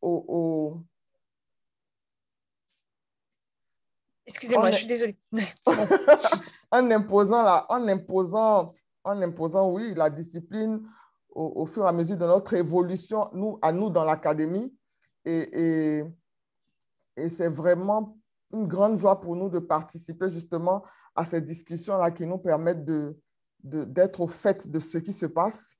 au, Excusez-moi, je suis désolée. en, imposant la, en, imposant, en imposant, oui, la discipline au, au, fur et à mesure de notre évolution, nous, à nous dans l'académie. Et, et, et c'est vraiment une grande joie pour nous de participer justement à ces discussions-là qui nous permettent de, d'être au fait de ce qui se passe,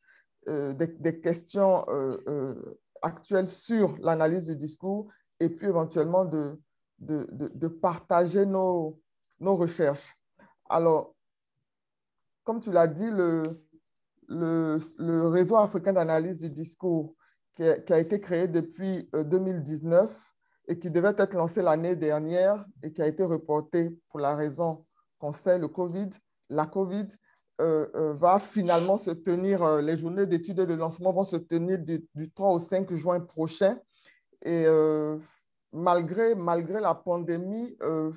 euh, des, des, questions euh, euh, actuelles sur l'analyse du discours et puis éventuellement de, de, de partager nos, nos, recherches. Alors, comme tu l'as dit, le, le, réseau africain d'analyse du discours qui a, qui a, été créé depuis 2019 et qui devait être lancé l'année dernière et qui a été reporté pour la raison qu'on sait, le COVID, la COVID, euh, euh, va finalement se tenir, euh, les journées d'études et de lancement vont se tenir du, du 3 au 5 juin prochain. Et euh, malgré, malgré la pandémie, euh,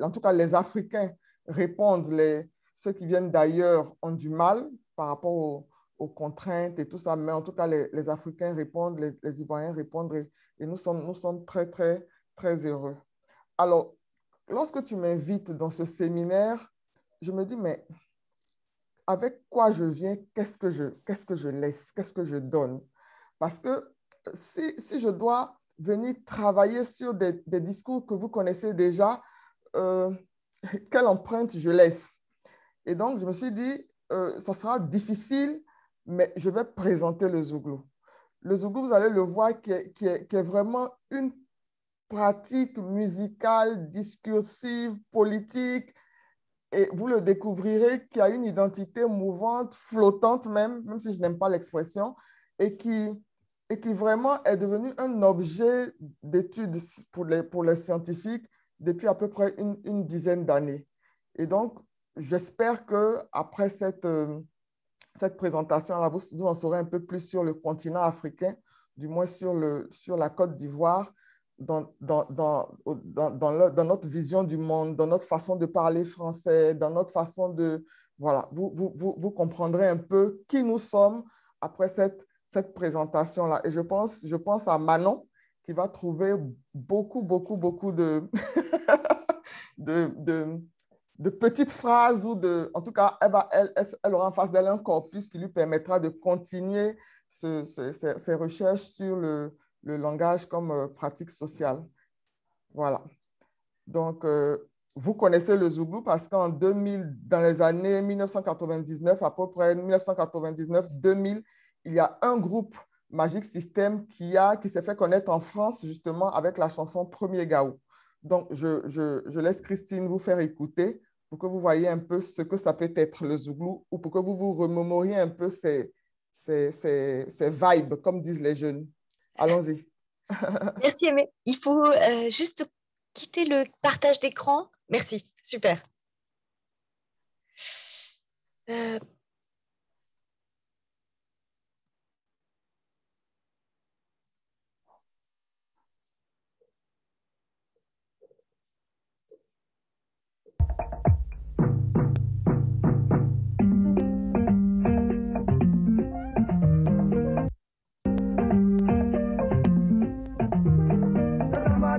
en tout cas les Africains répondent, les, ceux qui viennent d'ailleurs ont du mal par rapport aux, aux, contraintes et tout ça, mais en tout cas les, les Africains répondent, les, les Ivoiriens répondent et, et, nous, sommes, nous sommes très, très, très heureux. Alors, lorsque tu m'invites dans ce séminaire, je me dis, mais avec quoi je viens, qu'est-ce que je, laisse, qu'est-ce que je donne. Parce que si, si, je dois venir travailler sur des, discours que vous connaissez déjà, euh, quelle empreinte je laisse? Et donc, je me suis dit, euh, ça sera difficile, mais je vais présenter le Zouglou. Le Zouglou, vous allez le voir, qui est vraiment une pratique musicale, discursive, politique, et vous le découvrirez qui a une identité mouvante, flottante même, même si je n'aime pas l'expression, et qui, et qui vraiment est devenu un objet d'étude pour les, pour les scientifiques depuis à peu près une, une dizaine d'années. Et donc, j'espère qu'après cette, euh, cette présentation-là, vous, vous en saurez un peu plus sur le continent africain, du moins sur, le, sur la Côte d'Ivoire, dans, dans, dans, dans, notre vision du monde, dans notre façon de parler français, dans notre façon de... Voilà, vous, vous, vous, comprendrez un peu qui nous sommes après cette, cette présentation-là. Et je pense, je pense à Manon qui va trouver beaucoup, beaucoup, beaucoup de, de, de, petites phrases ou de... En tout cas, elle, va, elle, elle aura en face d'elle un corpus qui lui permettra de continuer ces recherches sur le, le langage comme euh, pratique sociale. Voilà. Donc, euh, vous connaissez le Zouglou parce qu'en 2000, dans les années 1999, à peu près 1999-2000, il y a un groupe Magic System qui, qui s'est fait connaître en France justement avec la chanson Premier Gaou. Donc, je, je, laisse Christine vous faire écouter pour que vous voyez un peu ce que ça peut être le Zouglou ou pour que vous vous remémoriez un peu ces, ces, ces vibes, comme disent les jeunes. Allons-y. Merci, Aimé. Il faut euh, juste quitter le partage d'écran. Merci, super. Euh...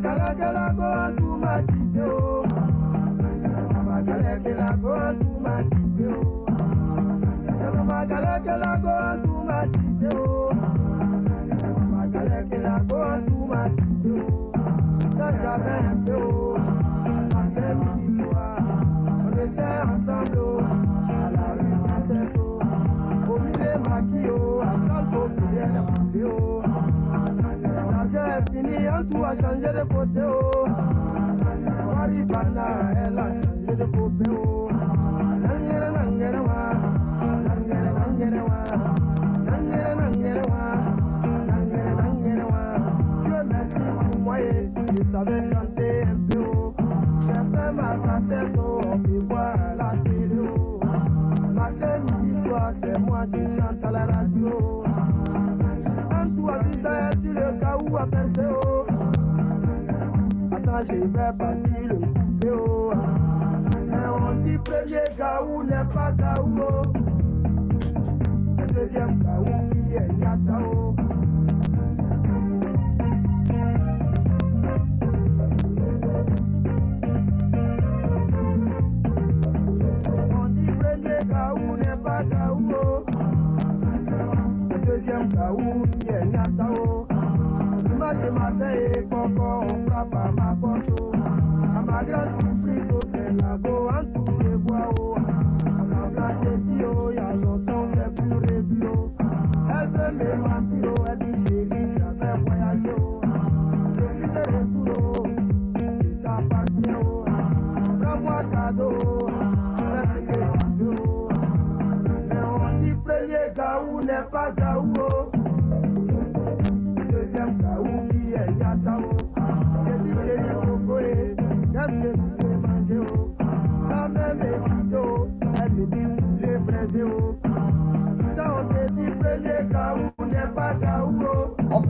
Abakalakela go tu ma jide o. Go tu ma jide o. Go tu ma jide o. Go tu ma jide o. Jaja bẹ́ẹ̀ pé o. Àtẹ̀ mi ti sọ wa. Òde tẹ́ ensemble tout a changé de côté. Oh. Waribana, elle a changé de côté. Oh. Pour moi. Je savais chanter un peu. J'ai fait ma cassette. Oh. Peut voir la. Matin, midi, soir, c'est moi qui chante à la radio. tẹsẹ̀ o. Attaché vers parti le coupé o. Mais on dit premier gaou n'est pas gaou o. C'est deuxième gaou qui est nyata o. On dit premier gaou n'est pas gaou o. C'est deuxième gaou Dimanche matin et Coco, on frappe à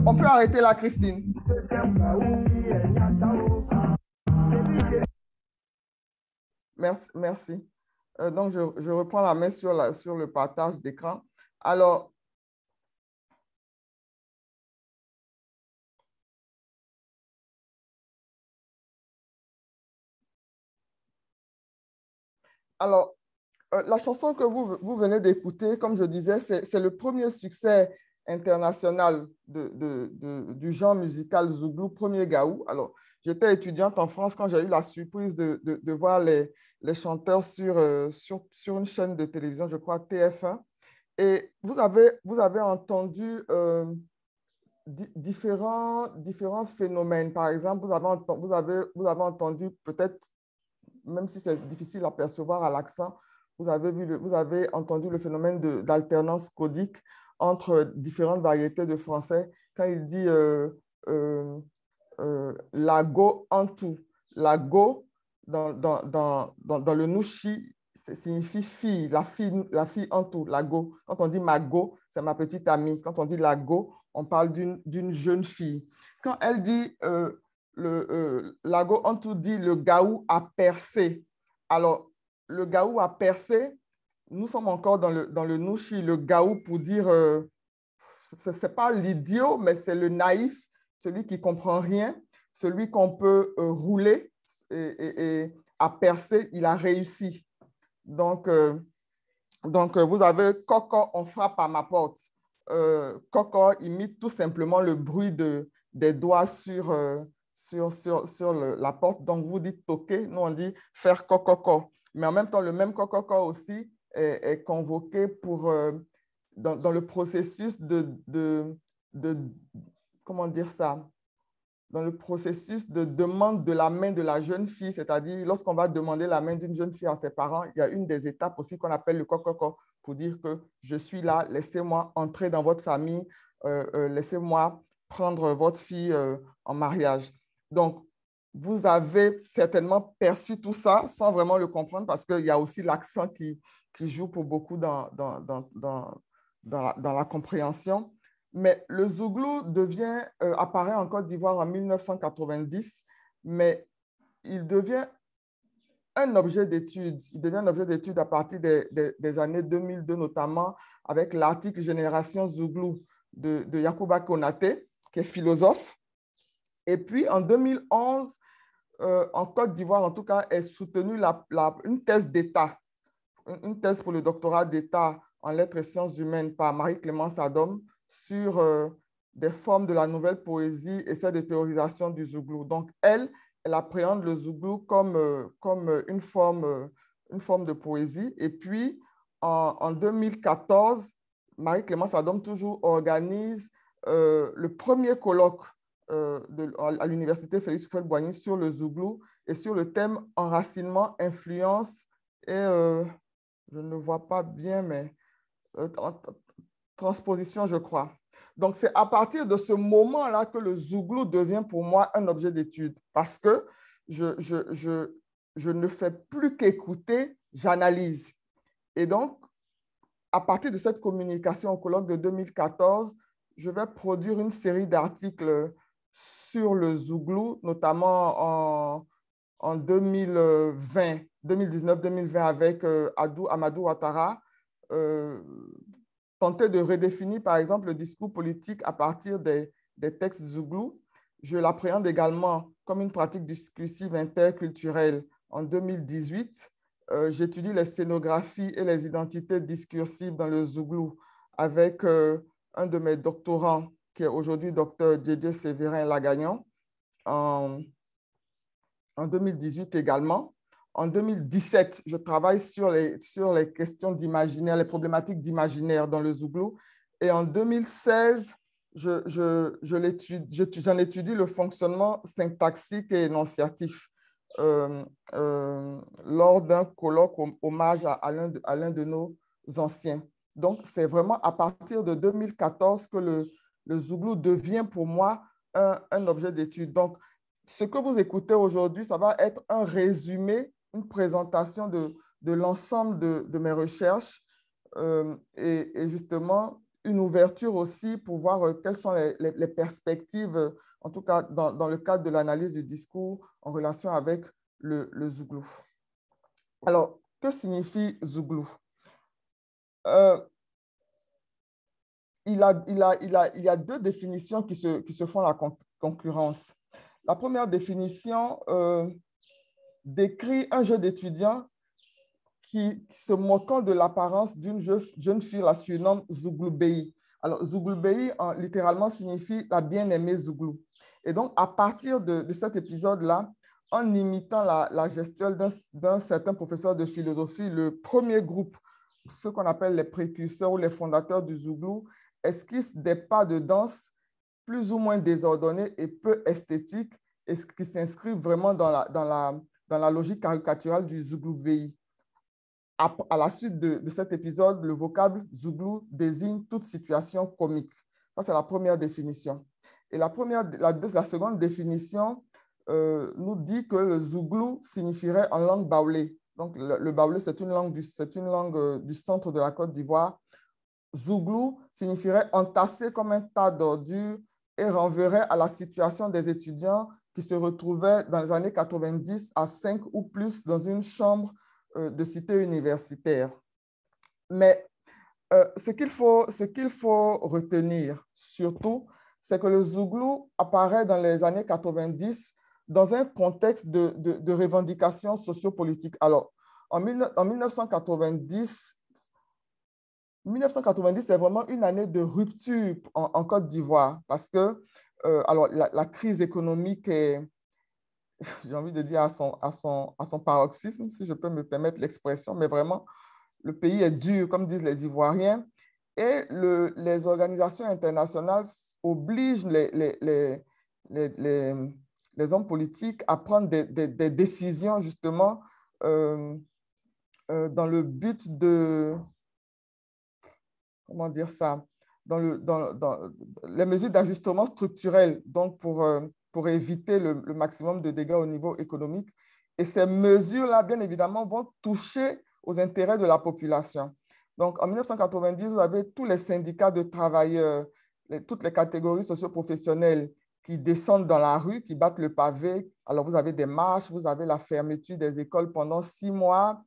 On, peut arrêter là, Christine. Merci. Euh, donc, je, reprends la main sur, le partage d'écran. Alors, alors euh, la chanson que vous, venez d'écouter, comme je disais, c'est le premier succès international du genre musical Zouglou, premier Gaou. Alors, j'étais étudiante en France quand j'ai eu la surprise de, voir les, les chanteurs sur, euh, sur, sur une chaîne de télévision, je crois TF1. Et vous avez, vous avez entendu euh, di- différents, différents phénomènes. Par exemple, vous avez, vous avez, vous avez entendu peut-être, même si c'est difficile à percevoir à l'accent, vous avez, vu le- vous avez entendu le phénomène d'alternance codique entre différentes variétés de français. Quand il dit euh, euh, euh, lago en tout, lago dans, dans, dans, dans, le nouchi, ça signifie fille, la fille, la fille en tout, lago. Quand on dit mago, c'est ma petite amie. Quand on dit lago, on parle d'une jeune fille. Quand elle dit, le, lago en tout dit le gaou a percé. Alors, le gaou a percé, nous sommes encore dans le, dans le nouchi, le gaou pour dire, euh, ce n'est pas l'idiot, mais c'est le naïf, celui qui comprend rien, celui qu'on peut euh, rouler et, a percé, il a réussi. Donc, euh, donc euh, vous avez Coco, on frappe à ma porte. Coco imite tout simplement le bruit de, des doigts sur, sur, sur, sur la porte. Donc, vous dites toquer, nous on dit faire cococo. Mais en même temps, le même cococo aussi est, est convoqué pour, euh, dans, dans le processus de, de, de, comment dire ça, dans le processus de demande de la main de la jeune fille, c'est-à-dire lorsqu'on va demander la main d'une jeune fille à ses parents, il y a une des étapes aussi qu'on appelle le cococo pour dire que je suis là, laissez-moi entrer dans votre famille, euh, euh, laissez-moi prendre votre fille en mariage. Donc, vous avez certainement perçu tout ça sans vraiment le comprendre parce qu'il y a aussi l'accent qui, qui joue pour beaucoup dans, dans, dans, dans, dans la, compréhension. Mais le zouglou devient, euh, apparaît en Côte d'Ivoire en 1990, mais il devient un objet d'étude. Il devient un objet d'étude à partir des, des- des années 2002, notamment avec l'article Génération Zouglou de, de Yacouba Konaté, qui est philosophe. Et puis en 2011, euh, en Côte d'Ivoire, en tout cas, est soutenue la- une thèse d'État, une, thèse pour le doctorat d'État en lettres et sciences humaines par Marie-Clémence Adom sur euh, des formes de la nouvelle poésie et celle de théorisation du zouglou. Donc, elle, elle appréhende le zouglou comme, euh, comme une, forme, euh, une forme de poésie. Et puis, en, en 2014, Marie-Clémence Adom toujours organise euh, le premier colloque euh, à l'université Félix Houphouët-Boigny sur le zouglou et sur le thème enracinement, influence et, euh, je ne vois pas bien, mais euh, tra- tra- transposition, je crois. Donc, c'est à partir de ce moment-là que le zouglou devient pour moi un objet d'étude parce que je, je, je, je ne fais plus qu'écouter, j'analyse. Et donc, à partir de cette communication au colloque de 2014, je vais produire une série d'articles sur le zouglou, notamment en, en 2020, 2019-2020 avec euh, Adou Amadou Ouattara, euh, tenter de redéfinir, par exemple, le discours politique à partir des, textes zouglou. Je l'appréhende également comme une pratique discursive interculturelle. En 2018, euh, j'étudie les scénographies et les identités discursives dans le zouglou avec un de mes doctorants, qui est aujourd'hui docteur Didier Séverin Lagagnon, en 2018 également. En 2017, je travaille sur les, sur les questions d'imaginaire, les problématiques d'imaginaire dans le Zouglou. Et en 2016, j'en je, je, étudie le fonctionnement syntaxique et énonciatif euh, euh, lors d'un colloque hommage à, à l'un de, nos anciens. Donc, c'est vraiment à partir de 2014 que le, le Zouglou devient pour moi un, un objet d'étude. Donc, ce que vous écoutez aujourd'hui, ça va être un résumé une présentation de, de l'ensemble de, de, mes recherches euh, et, justement une ouverture aussi pour voir euh, quelles sont les, perspectives, en tout cas dans, dans le cadre de l'analyse du discours en relation avec le, le Zouglou. Alors, que signifie Zouglou? Euh, il, a, il, a, il, a, il y a deux définitions qui se, qui se font la concurrence. La première définition, décrit un jeu d'étudiants qui, se moquant de l'apparence d'une jeune fille, la surnomme Zouglou Alors, Zouglou littéralement, signifie la bien-aimée Zouglou. Et donc, à partir de, cet épisode-là, en imitant la, la gestuelle d'un certain professeur de philosophie, le premier groupe, ce qu'on appelle les précurseurs ou les fondateurs du Zouglou, esquisse des pas de danse plus ou moins désordonnés et peu esthétiques, et qui s'inscrivent vraiment dans la, dans la logique caricaturale du Zouglou À, à, la suite de, de, cet épisode, le vocable Zouglou désigne toute situation comique. Ça, c'est la première définition. Et la, première, la, la seconde définition euh, nous dit que le Zouglou signifierait en langue baoulé. Donc, le, le baoulé, c'est une langue, du, une langue euh, du centre de la Côte d'Ivoire. Zouglou signifierait entassé comme un tas d'ordures et renverrait à la situation des étudiants qui se retrouvaient dans les années 90 à 5 ou plus dans une chambre euh, de cité universitaire. Mais euh, ce qu'il faut, qu'il faut retenir surtout, c'est que le Zouglou apparaît dans les années 90 dans un contexte de, de, de revendications sociopolitiques. Alors, en, en 1990, 1990, c'est vraiment une année de rupture en, en Côte d'Ivoire parce que euh, alors, la, crise économique est, j'ai envie de dire, à son, à, son, à son paroxysme, si je peux me permettre l'expression, mais vraiment, le pays est dur, comme disent les Ivoiriens, et le, les organisations internationales obligent les, les, les, les hommes politiques à prendre des, des, décisions, justement, euh, euh, dans le but de, comment dire ça, dans, le, dans, dans les mesures d'ajustement structurel, donc pour, euh, pour éviter le, maximum de dégâts au niveau économique. Et ces mesures-là, bien évidemment, vont toucher aux intérêts de la population. Donc, en 1990, vous avez tous les syndicats de travailleurs, toutes les catégories socioprofessionnelles qui descendent dans la rue, qui battent le pavé. Alors, vous avez des marches, vous avez la fermeture des écoles pendant six mois,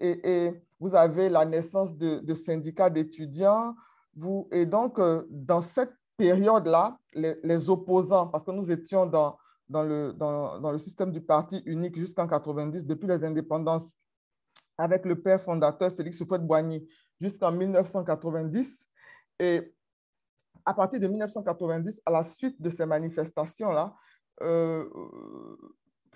et, vous avez la naissance de syndicats d'étudiants, et donc, euh, dans cette période-là, les, les, opposants, parce que nous étions dans, dans, le, dans, dans le système du parti unique jusqu'en 90, depuis les indépendances, avec le père fondateur Félix Houphouët-Boigny jusqu'en 1990. Et à partir de 1990, à la suite de ces manifestations-là, euh,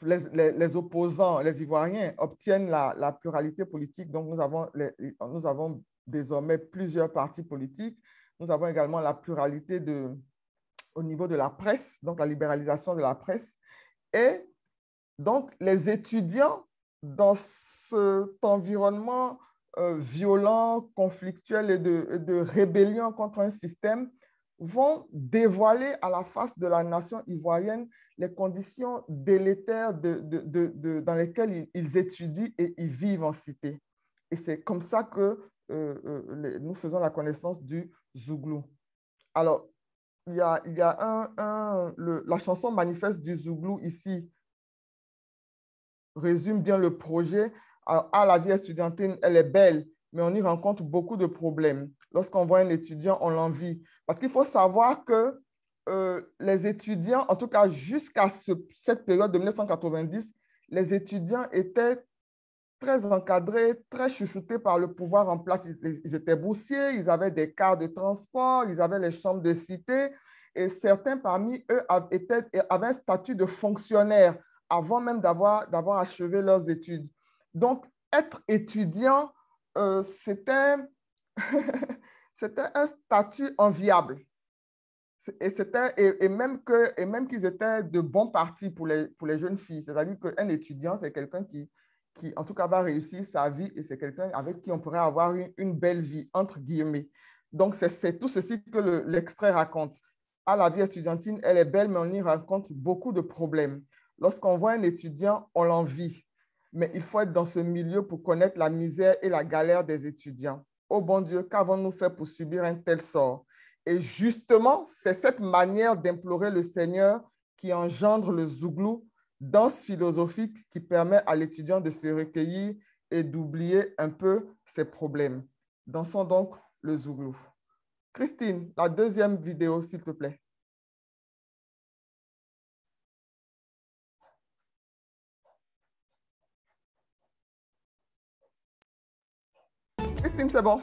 les, les, les, opposants, les Ivoiriens, obtiennent la, la, pluralité politique. Donc, nous avons, les, nous avons désormais plusieurs partis politiques. Nous avons également la pluralité de, au niveau de la presse, donc la libéralisation de la presse. Et donc, les étudiants dans cet environnement euh, violent, conflictuel et de, de, rébellion contre un système vont dévoiler à la face de la nation ivoirienne les conditions délétères de, de, dans lesquelles ils, ils étudient et ils vivent en cité. Et c'est comme ça que euh, euh, nous faisons la connaissance du Zouglou. Alors, il y a, y a un, un le, la chanson manifeste du Zouglou ici résume bien le projet. À, à, la vie étudiantine, elle est belle, mais on y rencontre beaucoup de problèmes. Lorsqu'on voit un étudiant, on l'envie. Parce qu'il faut savoir que euh, les étudiants, en tout cas jusqu'à ce, cette période de 1990, les étudiants étaient très encadrés, très chouchoutés par le pouvoir en place. Ils, étaient boursiers, ils avaient des cars de transport, ils avaient les chambres de cité et certains parmi eux av- étaient- avaient un statut de fonctionnaire avant même d'avoir achevé leurs études. Donc, être étudiant, euh, c'était un statut enviable. Et, et, et même qu'ils étaient de bons partis pour les, pour les jeunes filles. C'est-à-dire qu'un étudiant, c'est quelqu'un qui, qui, en tout cas, va réussir sa vie et c'est quelqu'un avec qui on pourrait avoir une, belle vie, entre guillemets. Donc, c'est, tout ceci que le- l'extrait raconte. À la vie estudiantine, elle est belle, mais on y rencontre beaucoup de problèmes. Lorsqu'on voit un étudiant, on l'envie. Mais il faut être dans ce milieu pour connaître la misère et la galère des étudiants. Oh bon Dieu, qu'avons-nous fait pour subir un tel sort? Et justement, c'est cette manière d'implorer le Seigneur qui engendre le zouglou, danse philosophique qui permet à l'étudiant de se recueillir et d'oublier un peu ses problèmes. Dansons donc le zouglou. Christine, la deuxième vidéo, s'il te plaît. Christine, c'est bon?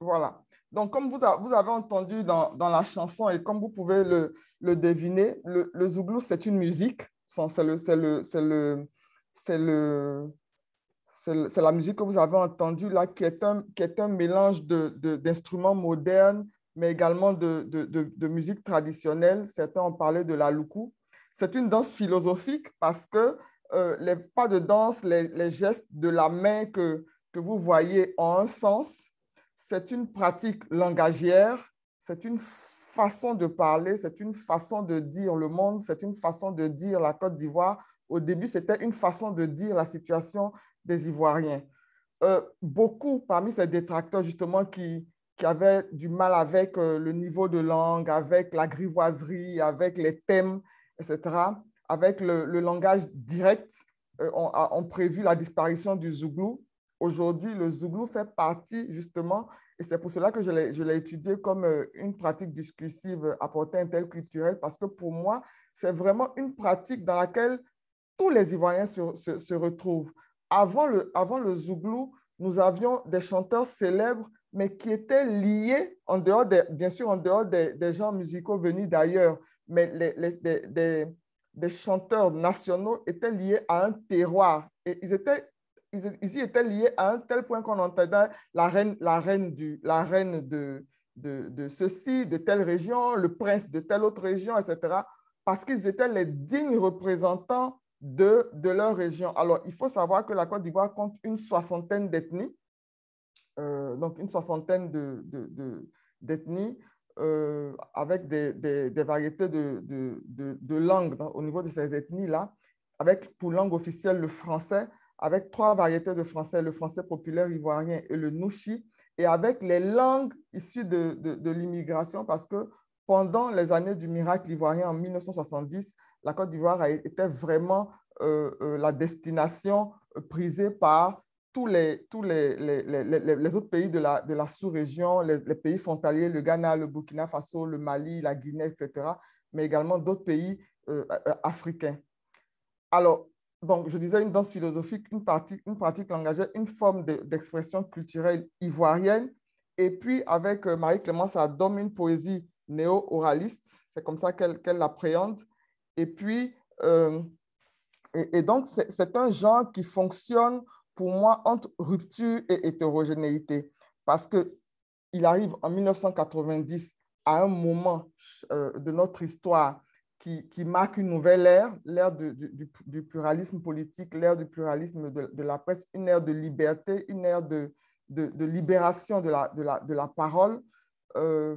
Voilà. Donc, comme vous, avez entendu dans, la chanson et comme vous pouvez le, deviner, le, zouglou, c'est une musique. C'est la musique que vous avez entendue là, qui est un, mélange d'instruments modernes, mais également de, musique traditionnelle. Certains ont parlé de la loukou. C'est une danse philosophique parce que euh, les pas de danse, les, les gestes de la main que, que vous voyez ont un sens c'est une pratique langagière, c'est une façon de parler, c'est une façon de dire le monde, c'est une façon de dire la Côte d'Ivoire. Au début, c'était une façon de dire la situation des Ivoiriens. Euh, beaucoup parmi ces détracteurs, justement, qui, qui avaient du mal avec euh, le niveau de langue, avec la grivoiserie, avec les thèmes, etc., avec le, le langage direct, euh, ont, ont prévu la disparition du zouglou. Aujourd'hui, le zouglou fait partie justement, et c'est pour cela que je l'ai étudié comme euh, une pratique discursive à portée interculturelle, parce que pour moi, c'est vraiment une pratique dans laquelle tous les Ivoiriens se, retrouvent. Avant le, avant le zouglou, nous avions des chanteurs célèbres, mais qui étaient liés, en dehors des, bien sûr, en dehors des, des gens musicaux venus d'ailleurs, mais les, des- des chanteurs nationaux étaient liés à un terroir. Et ils étaient ils, y étaient liés à un tel point qu'on entendait la reine, la reine, la reine de, ceci, de telle région, le prince de telle autre région, etc. Parce qu'ils étaient les dignes représentants de, leur région. Alors, il faut savoir que la Côte d'Ivoire compte une soixantaine d'ethnies, euh, donc une soixantaine de, de, de- d'ethnies euh, avec des, variétés de, langues au niveau de ces ethnies-là, avec pour langue officielle le français, avec trois variétés de français, le français populaire ivoirien et le nouchi, et avec les langues issues de, de, l'immigration, parce que pendant les années du miracle ivoirien en 1970, la Côte d'Ivoire était vraiment euh, euh, la destination euh, prisée par tous les, tous les, les, les, les- autres pays de la, de la sous-région, les, pays frontaliers, le Ghana, le Burkina Faso, le Mali, la Guinée, etc., mais également d'autres pays africains. Alors, donc, je disais une danse philosophique, une pratique, une pratique langagière, une forme de- d'expression culturelle ivoirienne. Et puis, avec euh, Marie-Clémence Adom, une poésie néo-oraliste, c'est comme ça qu'elle l'appréhende. Et puis, euh, et, donc, c'est un genre qui fonctionne pour moi entre rupture et hétérogénéité. Parce qu'il arrive en 1990 à un moment euh, de notre histoire qui, marque une nouvelle ère, l'ère du, pluralisme politique, l'ère du pluralisme de, la presse, une ère de liberté, une ère de, libération de la, parole, euh,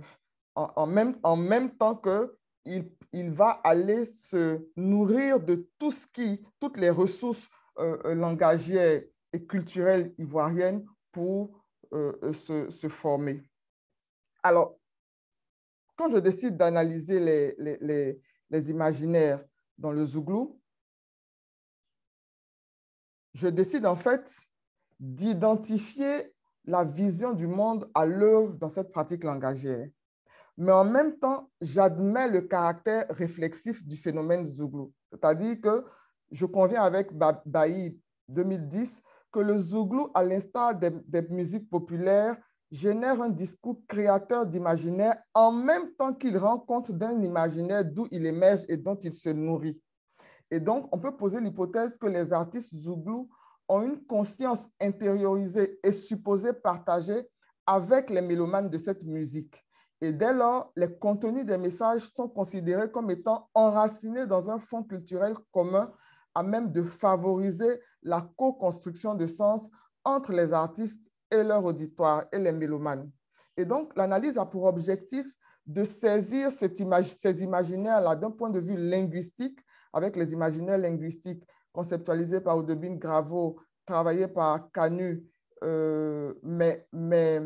en, même, temps que il, il va aller se nourrir de tout ce qui, toutes les ressources euh, euh, langagières et culturelles ivoiriennes pour euh, se, former. Alors, quand je décide d'analyser les, les imaginaires dans le Zouglou, je décide en fait d'identifier la vision du monde à l'œuvre dans cette pratique langagière. Mais en même temps, j'admets le caractère réflexif du phénomène Zouglou. C'est-à-dire que je conviens avec Bailly 2010 que le Zouglou, à l'instar des, des, musiques populaires, génère un discours créateur d'imaginaire en même temps qu'il rend compte d'un imaginaire d'où il émerge et dont il se nourrit. Et donc, on peut poser l'hypothèse que les artistes Zouglou ont une conscience intériorisée et supposée partagée avec les mélomanes de cette musique. Et dès lors, les contenus des messages sont considérés comme étant enracinés dans un fond culturel commun à même de favoriser la co-construction de sens entre les artistes et leur auditoire et les mélomanes. Et donc, l'analyse a pour objectif de saisir cette image, ces imaginaires-là d'un point de vue linguistique, avec les imaginaires linguistiques conceptualisés par Audebine Gravo, travaillés par Canu, euh, mais, mais,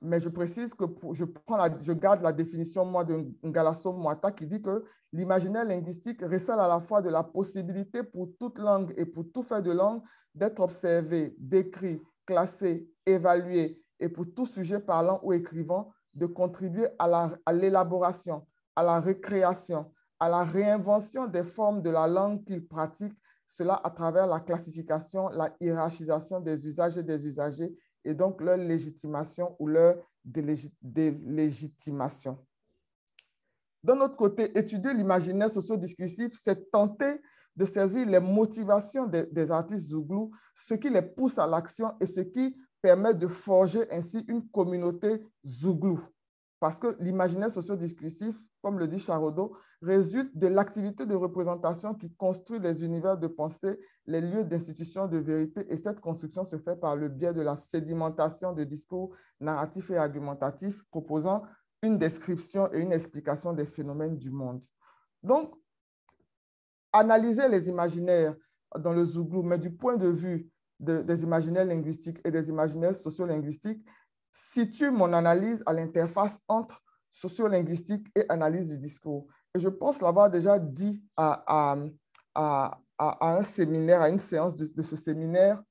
mais je précise que je, prends je garde la définition, moi, de Ngalasso Moata qui dit que l'imaginaire linguistique recèle à la fois de la possibilité pour toute langue et pour tout fait de langue d'être observé, décrit, classé, évalué et pour tout sujet parlant ou écrivant de contribuer à l'élaboration, à, à la récréation, à la réinvention des formes de la langue qu'il pratique, cela à travers la classification, la hiérarchisation des usages et des usagers, et donc leur légitimation ou leur délégitimation. D'un autre côté, étudier l'imaginaire socio-discursif, c'est tenter de saisir les motivations des, des artistes zouglous, ce qui les pousse à l'action et ce qui permet de forger ainsi une communauté zouglou. Parce que l'imaginaire socio-discursif, comme le dit Charodot, résulte de l'activité de représentation qui construit les univers de pensée, les lieux d'institution de vérité, et cette construction se fait par le biais de la sédimentation de discours narratifs et argumentatifs proposant une description et une explication des phénomènes du monde. Donc, analyser les imaginaires dans le Zouglou, mais du point de vue de, des imaginaires linguistiques et des imaginaires sociolinguistiques, situe mon analyse à l'interface entre sociolinguistique et analyse du discours. Et je pense l'avoir déjà dit à, à, à, un séminaire, à une séance de, de, ce séminaire,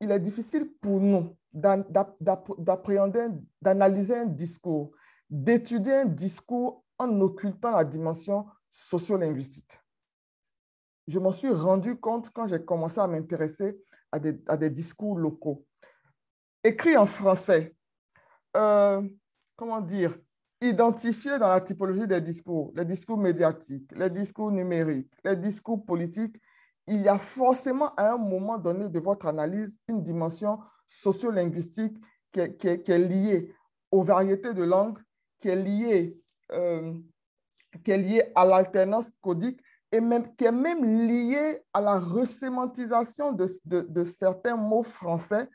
il est difficile pour nous d'appréhender, d'analyser un discours, d'étudier un discours en occultant la dimension sociolinguistique. Je m'en suis rendu compte quand j'ai commencé à m'intéresser à des, discours locaux. Écrit en français, euh, comment dire, identifier dans la typologie des discours, les discours médiatiques, les discours numériques, les discours politiques, il y a forcément à un moment donné de votre analyse une dimension sociolinguistique qui est, qui est, qui est liée aux variétés de langues, qui est liée, euh, qui est liée à l'alternance codique et même, qui est même liée à la resémantisation de, de, certains mots français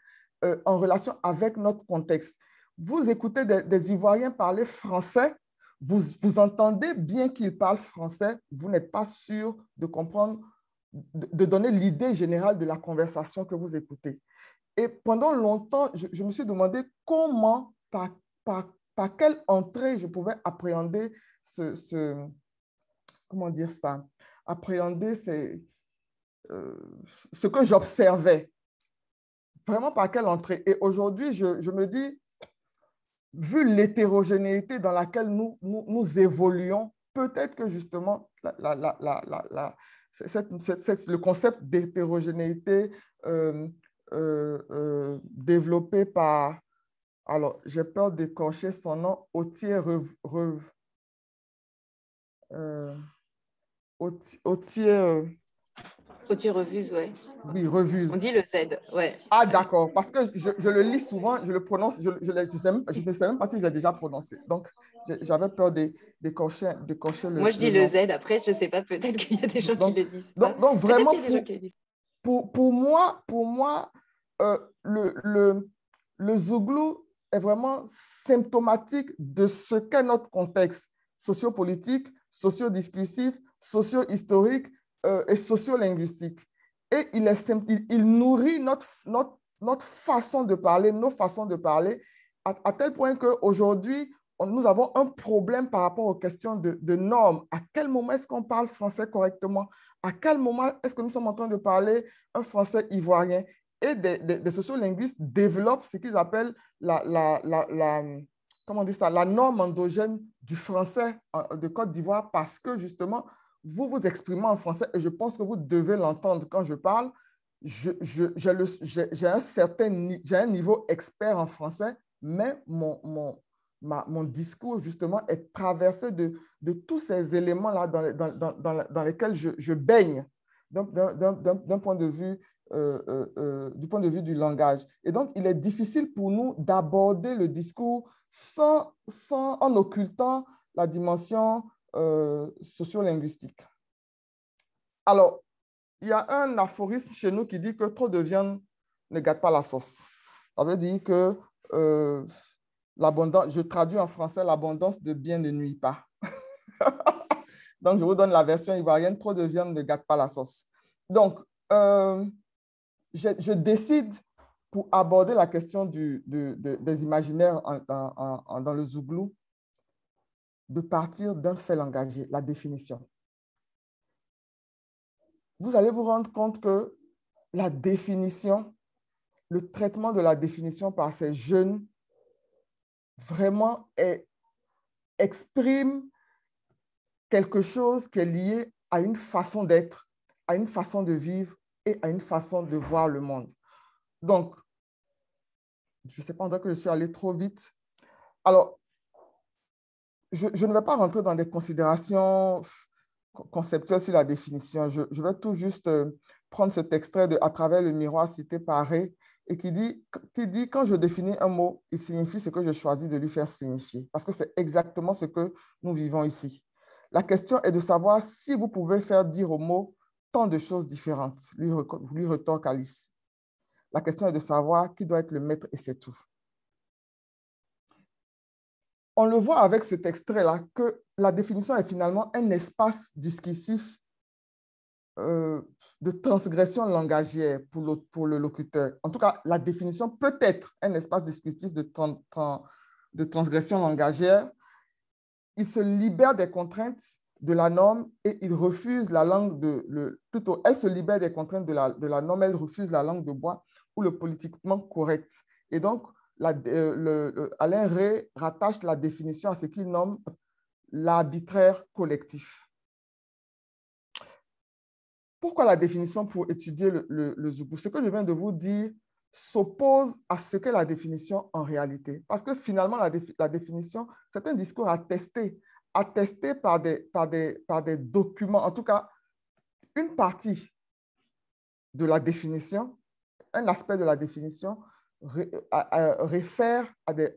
euh, en relation avec notre contexte vous écoutez des, des, Ivoiriens parler français, vous, vous entendez bien qu'ils parlent français, vous n'êtes pas sûr de comprendre, de, donner l'idée générale de la conversation que vous écoutez. Et pendant longtemps, je, me suis demandé comment, par, par, par, quelle entrée je pouvais appréhender ce comment dire ça, appréhender euh, ce que j'observais. Vraiment par quelle entrée? Et aujourd'hui, je, me dis, vu l'hétérogénéité dans laquelle nous, évoluons, peut-être que justement, le concept d'hétérogénéité euh, euh, développé par, alors j'ai peur d'écorcher son nom, Autier Reuve, Reuve Autier, Autier Revuse, ouais. Oui, Revuse. On dit le Z, ouais. Ah, d'accord, parce que je, je, le lis souvent, je le prononce, je, je, je, sais même, je ne sais même pas si je l'ai déjà prononcé. Donc, j'avais peur de, de, cocher, de cocher le Moi, je dis le, le Z, après, je ne sais pas, peut-être qu'il y a des gens donc, qui le disent. Donc, donc vraiment, pour, pour, pour, moi, pour moi euh, le, le, le Zouglou est vraiment symptomatique de ce qu'est notre contexte sociopolitique, socio-discursif, socio-historique, euh, et sociolinguistique. Et il, est, il, il nourrit notre, notre, notre, façon de parler, nos façons de parler, à, tel point qu'aujourd'hui, nous avons un problème par rapport aux questions de, normes. À quel moment est-ce qu'on parle français correctement? À quel moment est-ce que nous sommes en train de parler un français ivoirien? Et des, des- sociolinguistes développent ce qu'ils appellent la, la, la- comment on dit ça, la norme endogène du français euh, de Côte d'Ivoire parce que justement, vous vous exprimez en français et je pense que vous devez l'entendre quand je parle. J'ai un certain niveau expert en français, mais mon, mon, mon discours, justement, est traversé de, de tous ces éléments-là dans, dans, dans, dans, lesquels je, je baigne d'un point de vue euh, euh, euh, du point de vue du langage. Et donc, il est difficile pour nous d'aborder le discours sans, sans, en occultant la dimension sociolinguistique. Alors, il y a un aphorisme chez nous qui dit que trop de viande ne gâte pas la sauce. Ça veut dire que l'abondance, je traduis en français, l'abondance de bien ne nuit pas. Donc, je vous donne la version ivoirienne, trop de viande ne gâte pas la sauce. Donc, je, décide pour aborder la question des imaginaires dans le Zouglou, de partir d'un fait langagier, la définition. Vous allez vous rendre compte que la définition, le traitement de la définition par ces jeunes, vraiment exprime quelque chose qui est lié à une façon d'être, à une façon de vivre et à une façon de voir le monde. Donc, je ne sais pas, on dirait que je suis allé trop vite. Alors, je, ne vais pas rentrer dans des considérations co- conceptuelles sur la définition. Je, je vais tout juste euh, prendre cet extrait de À travers le miroir cité par Ray et qui dit, qui dit Quand je définis un mot, il signifie ce que je choisis de lui faire signifier. Parce que c'est exactement ce que nous vivons ici. La question est de savoir si vous pouvez faire dire au mot tant de choses différentes, lui, lui retorque Alice. La question est de savoir qui doit être le maître et c'est tout. On le voit avec cet extrait-là que la définition est finalement un espace discursif euh, de transgression langagière pour le, pour le locuteur. En tout cas, la définition peut être un espace discursif de, de transgression langagière. Il se libère des contraintes de la norme et il refuse la langue de... Le, plutôt, elle se libère des contraintes de la, de la norme, elle refuse la langue de bois ou le politiquement correct. Et donc, euh, Alain Ray rattache la définition à ce qu'il nomme l'arbitraire collectif. Pourquoi la définition pour étudier le, le, le Zougou Ce que je viens de vous dire s'oppose à ce qu'est la définition en réalité. Parce que finalement, la, la définition, c'est un discours attesté, attesté par des, par, des, par des documents, en tout cas, une partie de la définition, un aspect de la définition réfère à, des-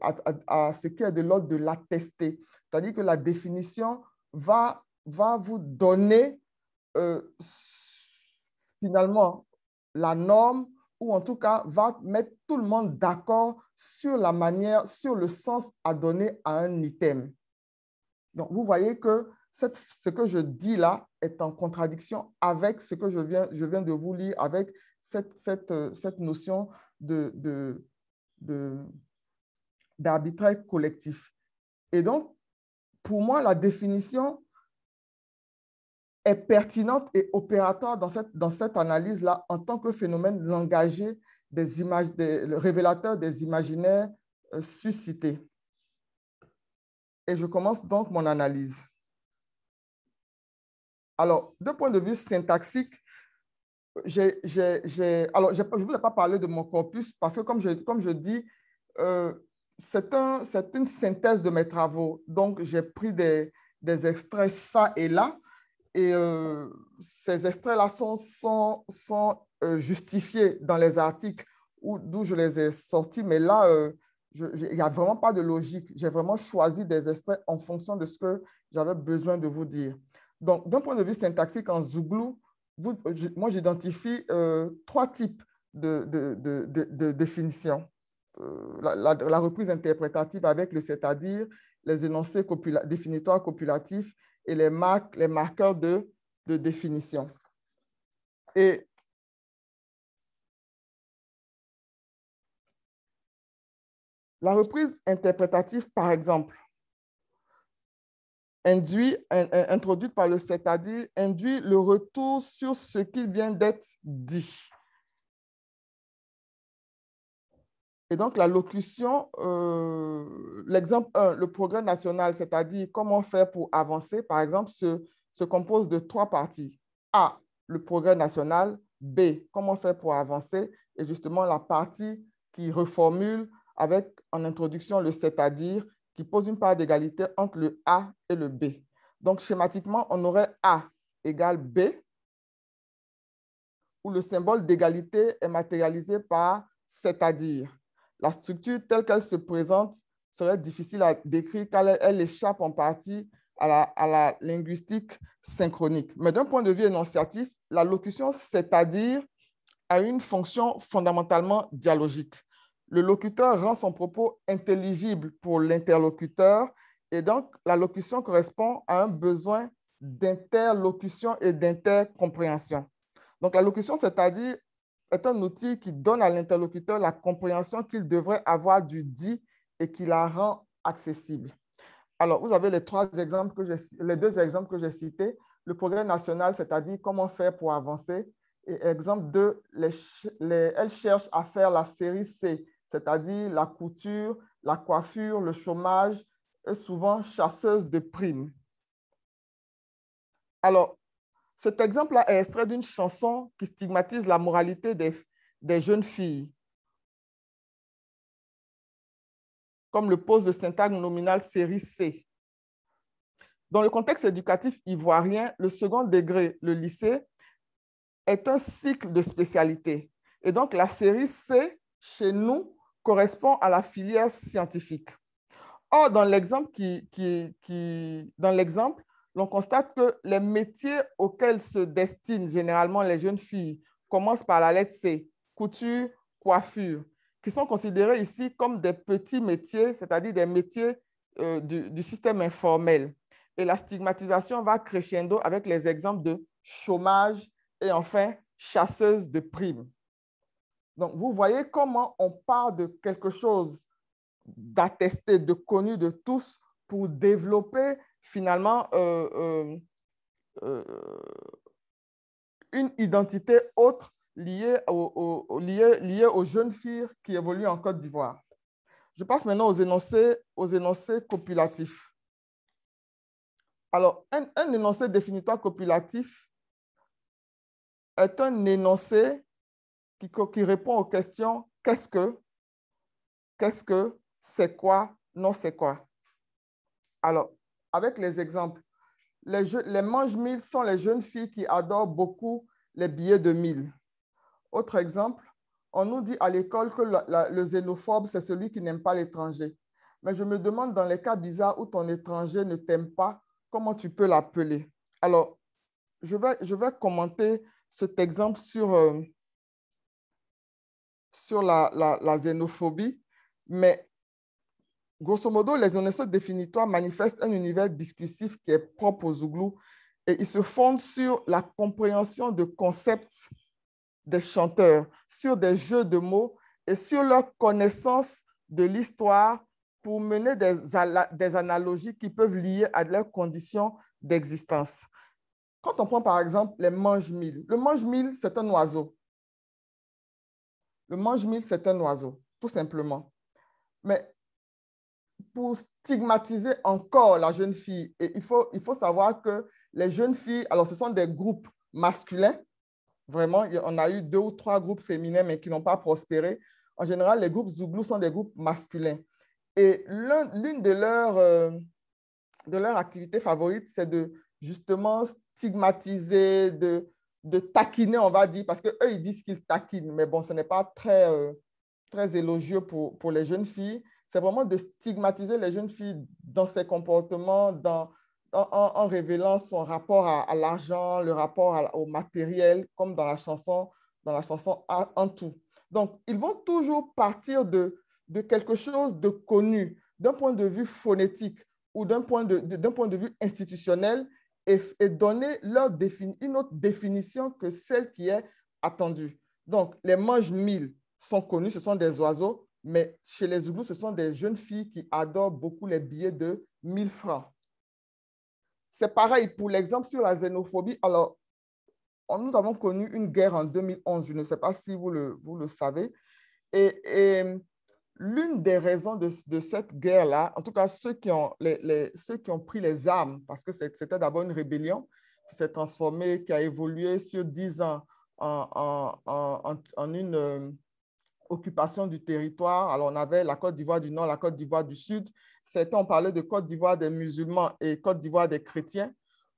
à- ce qui est de l'ordre de l'attesté. C'est-à-dire que la définition va, va vous donner euh, finalement la norme ou en tout cas va mettre tout le monde d'accord sur la manière, sur le sens à donner à un item. Donc, vous voyez que ce que je dis là est en contradiction avec ce que je viens, de vous lire, avec cette, euh, notion d'arbitraire collectif. Et donc, pour moi, la définition est pertinente et opératoire dans cette, analyse-là en tant que phénomène langagier des images, le révélateur des imaginaires euh, suscités. Et je commence donc mon analyse. Alors, d'un point de vue syntaxique, j'ai, j'ai- j'ai- alors, je ne vous ai pas parlé de mon corpus parce que, comme je, comme je dis, euh, c'est un, une synthèse de mes travaux. Donc, j'ai pris des, des extraits ça et là. Et euh, ces extraits-là sont, sont, sont euh, justifiés dans les articles où- d'où je les ai sortis. Mais là, il n'y a vraiment pas de logique. J'ai vraiment choisi des extraits en fonction de ce que j'avais besoin de vous dire. Donc, d'un point de vue syntaxique en Zouglou, moi, j'identifie euh, trois types de, de, de, de- définitions. Euh, la, reprise interprétative avec le c'est-à-dire, les énoncés définitoires copulatifs et les, marques, les marqueurs de définition. Et la reprise interprétative, par exemple, induit, in- in- introduite par le c'est-à-dire, induit le retour sur ce qui vient d'être dit. Et donc, la locution, euh, l'exemple 1, le progrès national, c'est-à-dire comment faire pour avancer, par exemple, se, se compose de trois parties. A, le progrès national. B, comment faire pour avancer. Et justement, la partie qui reformule avec en introduction le c'est-à-dire, qui pose une part d'égalité entre le A et le B. Donc, schématiquement, on aurait A égale B, où le symbole d'égalité est matérialisé par c'est-à-dire. La structure telle qu'elle se présente serait difficile à décrire car elle, échappe en partie à la linguistique synchronique. Mais d'un point de vue énonciatif, la locution c'est-à-dire a une fonction fondamentalement dialogique. Le locuteur rend son propos intelligible pour l'interlocuteur et donc la locution correspond à un besoin d'interlocution et d'intercompréhension. Donc la locution, c'est-à-dire, est un outil qui donne à l'interlocuteur la compréhension qu'il devrait avoir du dit et qui la rend accessible. Alors, vous avez les trois exemples que les deux exemples que j'ai cités. Le progrès national, c'est-à-dire comment faire pour avancer. Et exemple 2, les, les, elle cherche à faire la série C, c'est-à-dire la couture, la coiffure, le chômage, et souvent chasseuse de primes. Alors, cet exemple-là est extrait d'une chanson qui stigmatise la moralité des, des jeunes filles. Comme le pose le syntagme nominal série C. Dans le contexte éducatif ivoirien, le second degré, le lycée, est un cycle de spécialité. Et donc, la série C, chez nous, correspond à la filière scientifique. Or, dans l'exemple, qui, qui, qui, dans l'exemple, l'on constate que les métiers auxquels se destinent généralement les jeunes filles commencent par la lettre C, couture, coiffure, qui sont considérés ici comme des petits métiers, c'est-à-dire des métiers euh, du, du, système informel. Et la stigmatisation va crescendo avec les exemples de chômage et enfin chasseuse de primes. Donc, vous voyez comment on part de quelque chose d'attesté, de connu de tous pour développer finalement euh, euh, euh, une identité autre liée, au, au, liée, liée, aux jeunes filles qui évoluent en Côte d'Ivoire. Je passe maintenant aux énoncés, aux énoncés copulatifs. Alors, un énoncé définitoire copulatif est un énoncé qui, répond aux questions qu'est-ce que, qu'est-ce que, c'est quoi, non c'est quoi? Alors, avec les exemples, les, jeux, les mange-mille sont les jeunes filles qui adorent beaucoup les billets de mille. Autre exemple, on nous dit à l'école que le xénophobe, c'est celui qui n'aime pas l'étranger. Mais je me demande, dans les cas bizarres où ton étranger ne t'aime pas, comment tu peux l'appeler? Alors, je vais, je vais commenter cet exemple sur, euh, sur la, la, xénophobie, mais grosso modo, les énoncés définitoires manifestent un univers discursif qui est propre aux Zouglous et ils se fondent sur la compréhension de concepts des chanteurs, sur des jeux de mots et sur leur connaissance de l'histoire pour mener des, des analogies qui peuvent lier à leurs conditions d'existence. Quand on prend par exemple les mange-mille, le mange-mille, c'est un oiseau. Le mange-mille, c'est un oiseau, tout simplement. Mais pour stigmatiser encore la jeune fille, et il, faut, il faut savoir que les jeunes filles, alors ce sont des groupes masculins, vraiment, on a eu deux ou trois groupes féminins, mais qui n'ont pas prospéré. En général, les groupes Zouglou sont des groupes masculins. Et l'une de leurs, euh, de leurs activités favorites, c'est de justement stigmatiser, de, de taquiner, on va dire, parce qu'eux, ils disent qu'ils taquinent, mais bon, ce n'est pas très, euh, très élogieux pour, pour les jeunes filles. C'est vraiment de stigmatiser les jeunes filles dans ses comportements, dans, en, révélant son rapport à, l'argent, le rapport au matériel, comme dans la chanson, dans la chanson en tout. Donc, ils vont toujours partir de, de quelque chose de connu, d'un point de vue phonétique ou d'un point de, de, point de vue institutionnel, et, donner leur défini, une autre définition que celle qui est attendue. Donc, les mange-mille sont connus, ce sont des oiseaux, mais chez les Zoulous, ce sont des jeunes filles qui adorent beaucoup les billets de 1000 francs. c'est pareil pour l'exemple sur la xénophobie. Alors, nous avons connu une guerre en 2011, je ne sais pas si vous le, vous le savez. Et l'une des raisons de, cette guerre-là, en tout cas ceux qui ont, ceux qui ont pris les armes, parce que c'était d'abord une rébellion qui s'est transformée, qui a évolué sur dix ans en, une euh, occupation du territoire. Alors, on avait la Côte d'Ivoire du Nord, la Côte d'Ivoire du Sud. Certains ont parlé de Côte d'Ivoire des musulmans et Côte d'Ivoire des chrétiens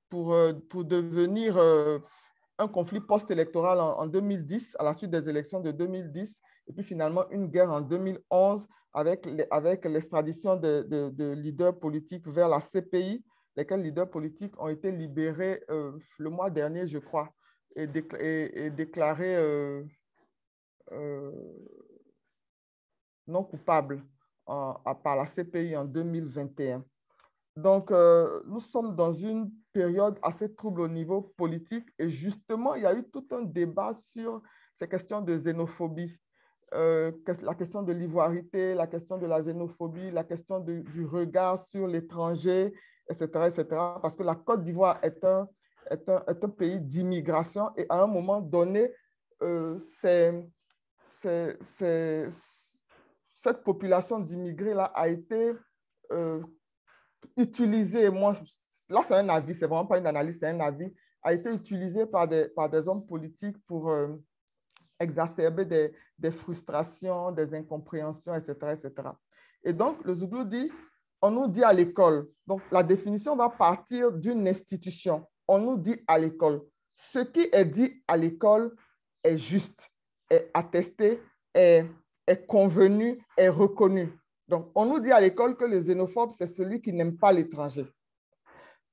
pour, euh, pour devenir euh, un conflit post-électoral en 2010, à la suite des élections de 2010, et puis finalement une guerre en 2011 avec, avec l'extradition de, de- de leaders politiques vers la CPI, lesquels leaders politiques ont été libérés euh, le mois dernier, je crois, et, décla- et- et déclarés euh, euh, non coupables à- par la CPI en 2021. Donc, nous sommes dans une période assez trouble au niveau politique et justement, il y a eu tout un débat sur ces questions de xénophobie, Euh, la question de l'ivoirité, la question de la xénophobie, la question du regard sur l'étranger, etc., etc. Parce que la Côte d'Ivoire est un, est un, est un pays d'immigration et à un moment donné, euh, cette population d'immigrés-là a été euh, utilisée, moi, là c'est un avis, c'est vraiment pas une analyse, c'est un avis, a été utilisée par des, par des hommes politiques pour exacerber des, frustrations, des incompréhensions, etc., etc. Et donc, le Zouglou dit, on nous dit à l'école, donc la définition va partir d'une institution. On nous dit à l'école. Ce qui est dit à l'école est juste, est attesté, est, convenu, est reconnu. Donc, on nous dit à l'école que le xénophobe, c'est celui qui n'aime pas l'étranger.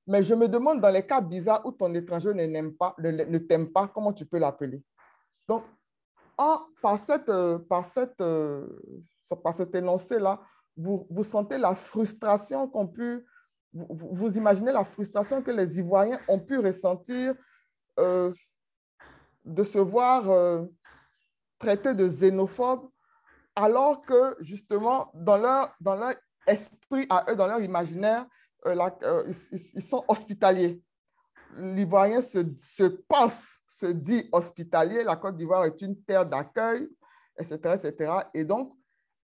Mais je me demande, dans les cas bizarres où ton étranger ne, n'aime pas, t'aime pas, comment tu peux l'appeler? Donc, en- par, cette, euh, par, cette, euh, par cet énoncé-là, vous, vous sentez la frustration qu'on pu, vous, imaginez la frustration que les Ivoiriens ont pu ressentir euh, de se voir traités de xénophobes, alors que justement, dans leur, dans leur esprit à eux, dans leur imaginaire, ils sont hospitaliers l'Ivoirien se, se pense, se dit hospitalier, la Côte d'Ivoire est une terre d'accueil, etc., etc. Et donc,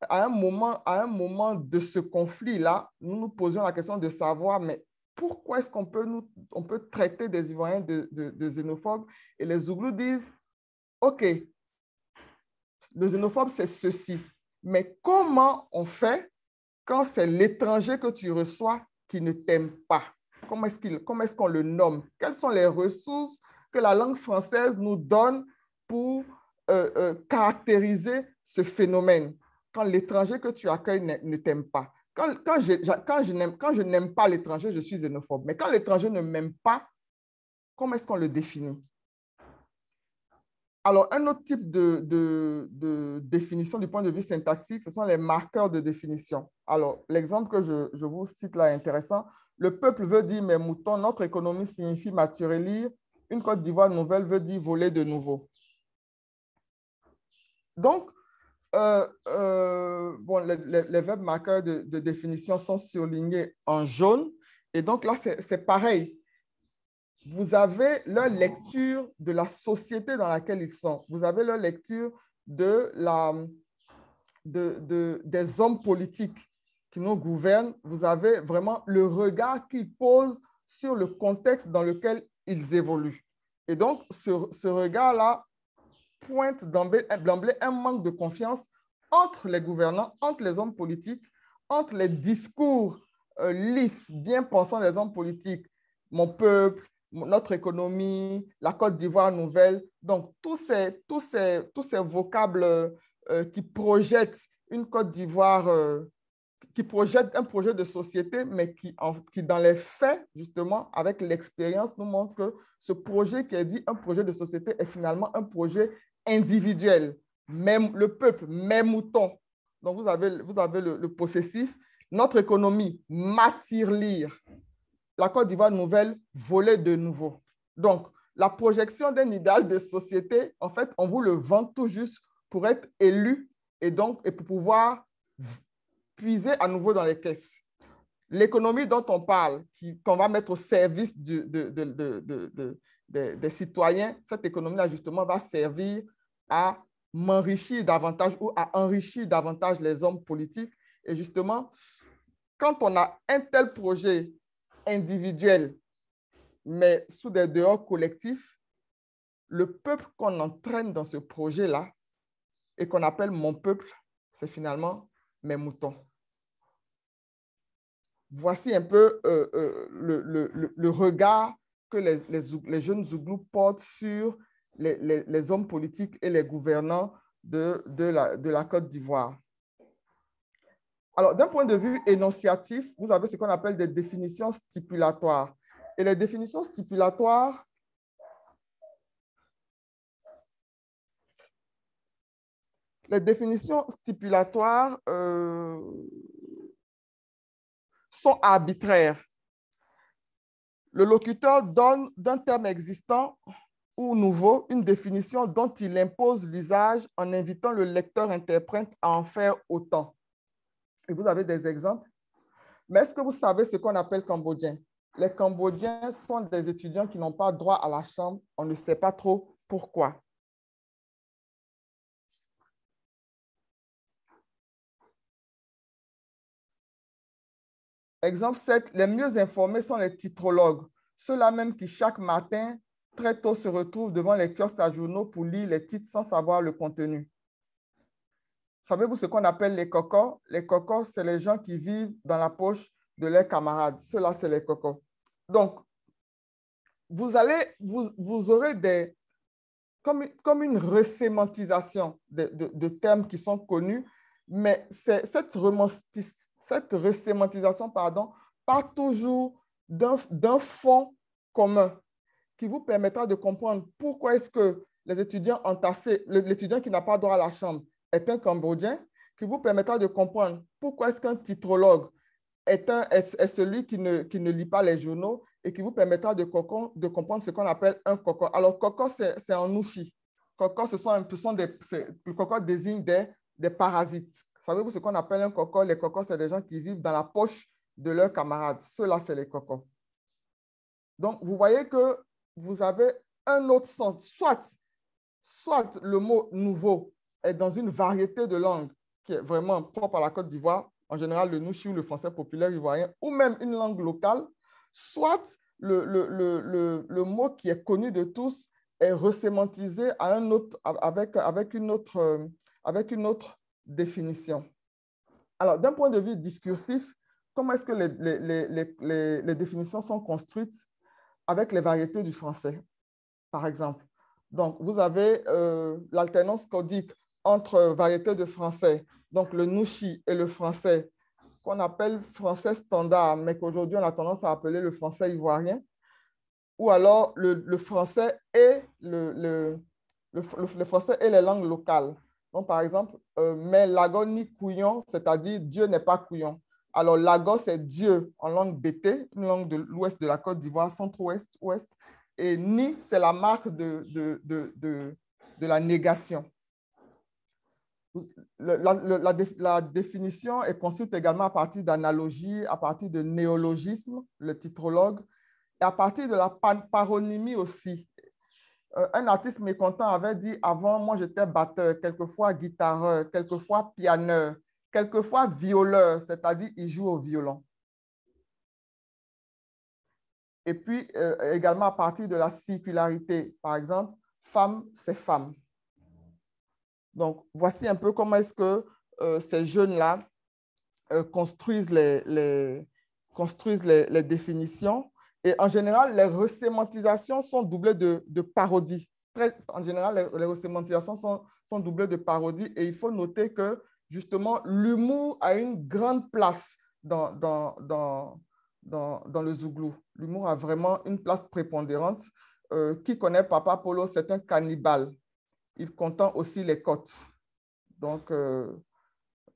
à un moment, à un moment de ce conflit-là, nous nous posions la question de savoir, mais pourquoi est-ce qu'on peut, nous, on peut traiter des Ivoiriens de, de- de xénophobes? Et les Zouglous disent, OK, le xénophobe, c'est ceci. Mais comment on fait quand c'est l'étranger que tu reçois qui ne t'aime pas? Comment est-ce qu'on le nomme? Quelles sont les ressources que la langue française nous donne pour euh, euh, caractériser ce phénomène? Quand l'étranger que tu accueilles ne, t'aime pas? Quand, quand je, je n'aime pas l'étranger, je suis xénophobe. Mais quand l'étranger ne m'aime pas, comment est-ce qu'on le définit? Alors, un autre type de, définition du point de vue syntaxique, ce sont les marqueurs de définition. Alors, l'exemple que je, vous cite là est intéressant. Le peuple veut dire mes moutons, notre économie signifie maturer, lire. Une Côte d'Ivoire nouvelle veut dire voler de nouveau. Donc, euh, euh, bon, les, verbes marqueurs de, définition sont surlignés en jaune. Et donc là, c'est pareil. Vous avez leur lecture de la société dans laquelle ils sont. Vous avez leur lecture de la, de, de- des hommes politiques qui nous gouvernent. Vous avez vraiment le regard qu'ils posent sur le contexte dans lequel ils évoluent. Et donc, ce, ce regard-là pointe d'emblée un manque de confiance entre les gouvernants, entre les hommes politiques, entre les discours euh, lisses, bien pensants des hommes politiques, mon peuple, notre économie, la Côte d'Ivoire nouvelle. Donc, tous ces, tous ces, tous ces vocables euh, qui projettent une Côte d'Ivoire, euh, qui projettent un projet de société, mais qui, en- qui, dans les faits, justement, avec l'expérience, nous montre que ce projet qui est dit un projet de société est finalement un projet individuel. Même le peuple, même mouton. Donc, vous avez, vous avez le, le possessif. Notre économie, matière lire. La Côte d'Ivoire nouvelle, voler de nouveau. Donc, la projection d'un idéal de société, en fait, on vous le vend tout juste pour être élu et donc et pour pouvoir puiser à nouveau dans les caisses. l'économie dont on parle, qu'on va mettre au service de- de- de- des citoyens, cette économie-là, justement, va servir à m'enrichir davantage ou à enrichir davantage les hommes politiques. Et justement, quand on a un tel projet individuel, mais sous des dehors collectifs, le peuple qu'on entraîne dans ce projet-là et qu'on appelle mon peuple, c'est finalement mes moutons. Voici un peu euh, euh, le, le- le- regard que les, les jeunes Zouglous portent sur les, les- les hommes politiques et les gouvernants de, de la, de la Côte d'Ivoire. Alors, d'un point de vue énonciatif, vous avez ce qu'on appelle des définitions stipulatoires. Et les définitions stipulatoires, les définitions stipulatoires euh, sont arbitraires. Le locuteur donne d'un terme existant ou nouveau une définition dont il impose l'usage en invitant le lecteur-interprète à en faire autant. Et vous avez des exemples? Mais est-ce que vous savez ce qu'on appelle Cambodgien? Les Cambodgiens sont des étudiants qui n'ont pas droit à la chambre. On ne sait pas trop pourquoi. Exemple 7, les mieux informés sont les titrologues, ceux-là même qui chaque matin, très tôt, se retrouvent devant les kiosques à journaux pour lire les titres sans savoir le contenu. Savez-vous ce qu'on appelle les cocos? Les cocos, c'est les gens qui vivent dans la poche de leurs camarades. Ceux-là, c'est les cocos. Donc, vous, allez, vous, vous aurez des, comme, comme une resémantisation de, de- termes qui sont connus, mais cette, remonti- cette resémantisation pardon, part toujours d'un fond commun qui vous permettra de comprendre pourquoi est-ce que les étudiants entassés, l'étudiant qui n'a pas droit à la chambre est un Cambodgien, qui vous permettra de comprendre pourquoi est-ce qu'un titrologue est, un, est, est celui qui ne, qui ne lit pas les journaux et qui vous permettra de, cocon- de comprendre ce qu'on appelle un coco. Alors, coco, c'est en ouchi. Coco, ce sont, un- ce sont des, le coco désigne des, des parasites. Savez-vous ce qu'on appelle un coco? Les cocos, c'est des gens qui vivent dans la poche de leurs camarades. Ceux-là, c'est les cocos. Donc, vous voyez que vous avez un autre sens. Soit, soit le mot nouveau est dans une variété de langues qui est vraiment propre à la Côte d'Ivoire, en général le nouchi ou le français populaire ivoirien, ou même une langue locale, soit le, le, le, le, mot qui est connu de tous est resémantisé à un autre, avec, avec, une autre, euh, avec une autre définition. Alors, d'un point de vue discursif, comment est-ce que les, les, les- les définitions sont construites avec les variétés du français, par exemple? Donc, vous avez euh, l'alternance codique entre variétés de français, donc le nouchi et le français, qu'on appelle français standard, mais qu'aujourd'hui on a tendance à appeler le français ivoirien, ou alors le, français et le, le, le, français et les langues locales. Donc, par exemple, euh, mais lago ni couillon, c'est-à-dire Dieu n'est pas couillon. Alors, lago, c'est Dieu en langue BT, une langue de l'ouest de la Côte d'Ivoire, centre-ouest, ouest. Et ni, c'est la marque de, de, de, de la négation. La, définition est construite également à partir d'analogies, à partir de néologismes, le titrologue, et à partir de la pa- paronymie aussi. Euh, un artiste mécontent avait dit avant, moi j'étais batteur, quelquefois guitareur, quelquefois pianeur, quelquefois violeur, c'est-à-dire il joue au violon. Et puis euh, également à partir de la circularité, par exemple, femme, c'est femme. Donc, voici un peu comment est-ce que euh, ces jeunes-là euh, construisent, les, définitions. Et en général, les resémantisations sont doublées de, parodies. En général, les, les resémantisations sont, doublées de parodies. Et il faut noter que, justement, l'humour a une grande place dans le Zouglou. L'humour a vraiment une place prépondérante. Euh, qui connaît Papa Polo, c'est un cannibale il contient aussi les côtes. Donc, euh,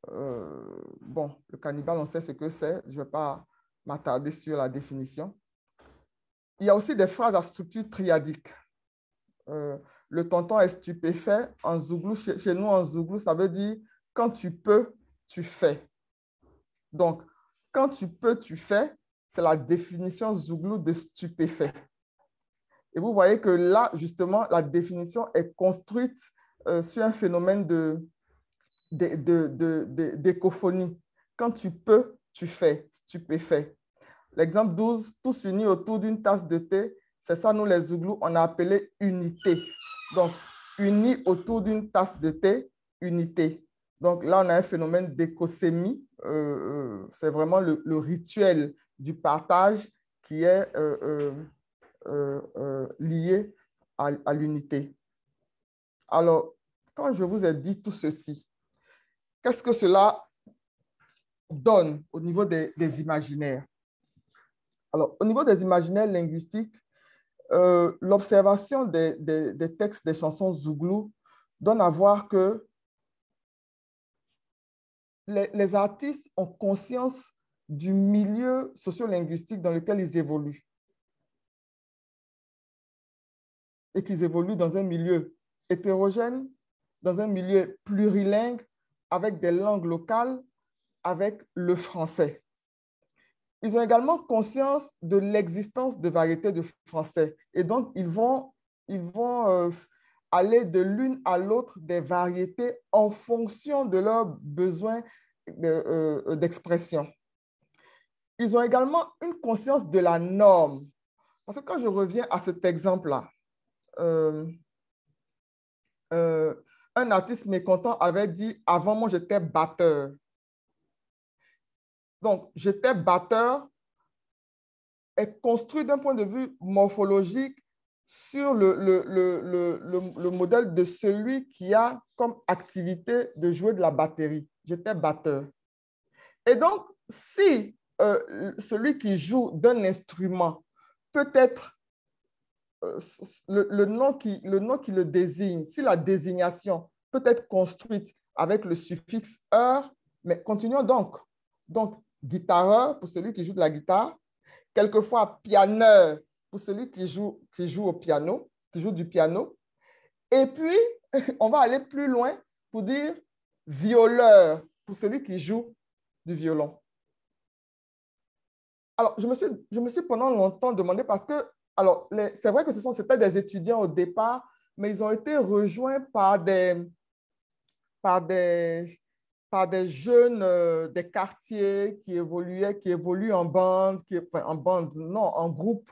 euh, bon, le cannibale, on sait ce que c'est. Je ne vais pas m'attarder sur la définition. Il y a aussi des phrases à structure triadique. Euh, le tonton est stupéfait. En Zouglou, chez, chez nous, en Zouglou, ça veut dire quand tu peux, tu fais. Donc, quand tu peux, tu fais, c'est la définition Zouglou de stupéfait. Et vous voyez que là, justement, la définition est construite euh, sur un phénomène de, d'écophonie. Quand tu peux, tu fais, stupéfait. L'exemple 12, tous unis autour d'une tasse de thé, c'est ça, nous les Zouglous, on a appelé unité. Donc, unis autour d'une tasse de thé, unité. Donc là, on a un phénomène d'écosémie. Euh, euh, c'est vraiment le, le rituel du partage qui est euh, euh, euh, euh, lié à, l'unité. Alors, quand je vous ai dit tout ceci, qu'est-ce que cela donne au niveau des, imaginaires? Alors, au niveau des imaginaires linguistiques, euh, l'observation des textes des chansons zouglou donne à voir que les, les artistes ont conscience du milieu sociolinguistique dans lequel ils évoluent. Et qu'ils évoluent dans un milieu hétérogène, dans un milieu plurilingue, avec des langues locales, avec le français. Ils ont également conscience de l'existence de variétés de français. Et donc, ils vont, ils vont euh, aller de l'une à l'autre des variétés en fonction de leurs besoins euh, d'expression. Ils ont également une conscience de la norme. Parce que quand je reviens à cet exemple-là, un artiste mécontent avait dit, avant moi, j'étais batteur. Donc, j'étais batteur est construit d'un point de vue morphologique sur le, le, le, le, le- le modèle de celui qui a comme activité de jouer de la batterie. J'étais batteur. Et donc, si euh, celui qui joue d'un instrument peut être euh, le, le nom qui, le nom qui le désigne, si la désignation peut être construite avec le suffixe heure, mais continuons donc. Donc, guitareur pour celui qui joue de la guitare, quelquefois pianeur pour celui qui joue, qui joue au piano, qui joue du piano. Et puis, on va aller plus loin pour dire violeur pour celui qui joue du violon. Alors, je me suis, je me suis pendant longtemps demandé parce que, alors, c'est vrai que ce sont, c'était des étudiants au départ, mais ils ont été rejoints par des, jeunes euh, des quartiers qui évoluaient, qui évoluent en bande, qui, enfin, en bande, non, en groupe,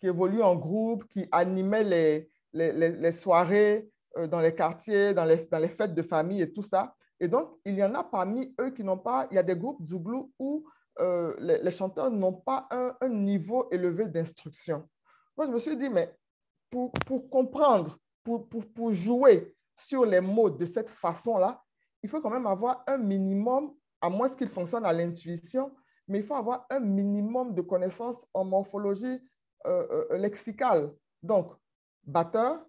qui évoluent en groupe, qui animaient les, soirées euh, dans les quartiers, dans les, fêtes de famille et tout ça. Et donc, il y en a parmi eux qui n'ont pas, il y a des groupes Zouglou où euh, les, les chanteurs n'ont pas un, un niveau élevé d'instruction. Moi, je me suis dit, mais pour, pour comprendre, pour, pour, pour jouer sur les mots de cette façon-là, il faut quand même avoir un minimum, à moins qu'il fonctionne à l'intuition, mais il faut avoir un minimum de connaissances en morphologie euh, euh, lexicale. Donc, batteur,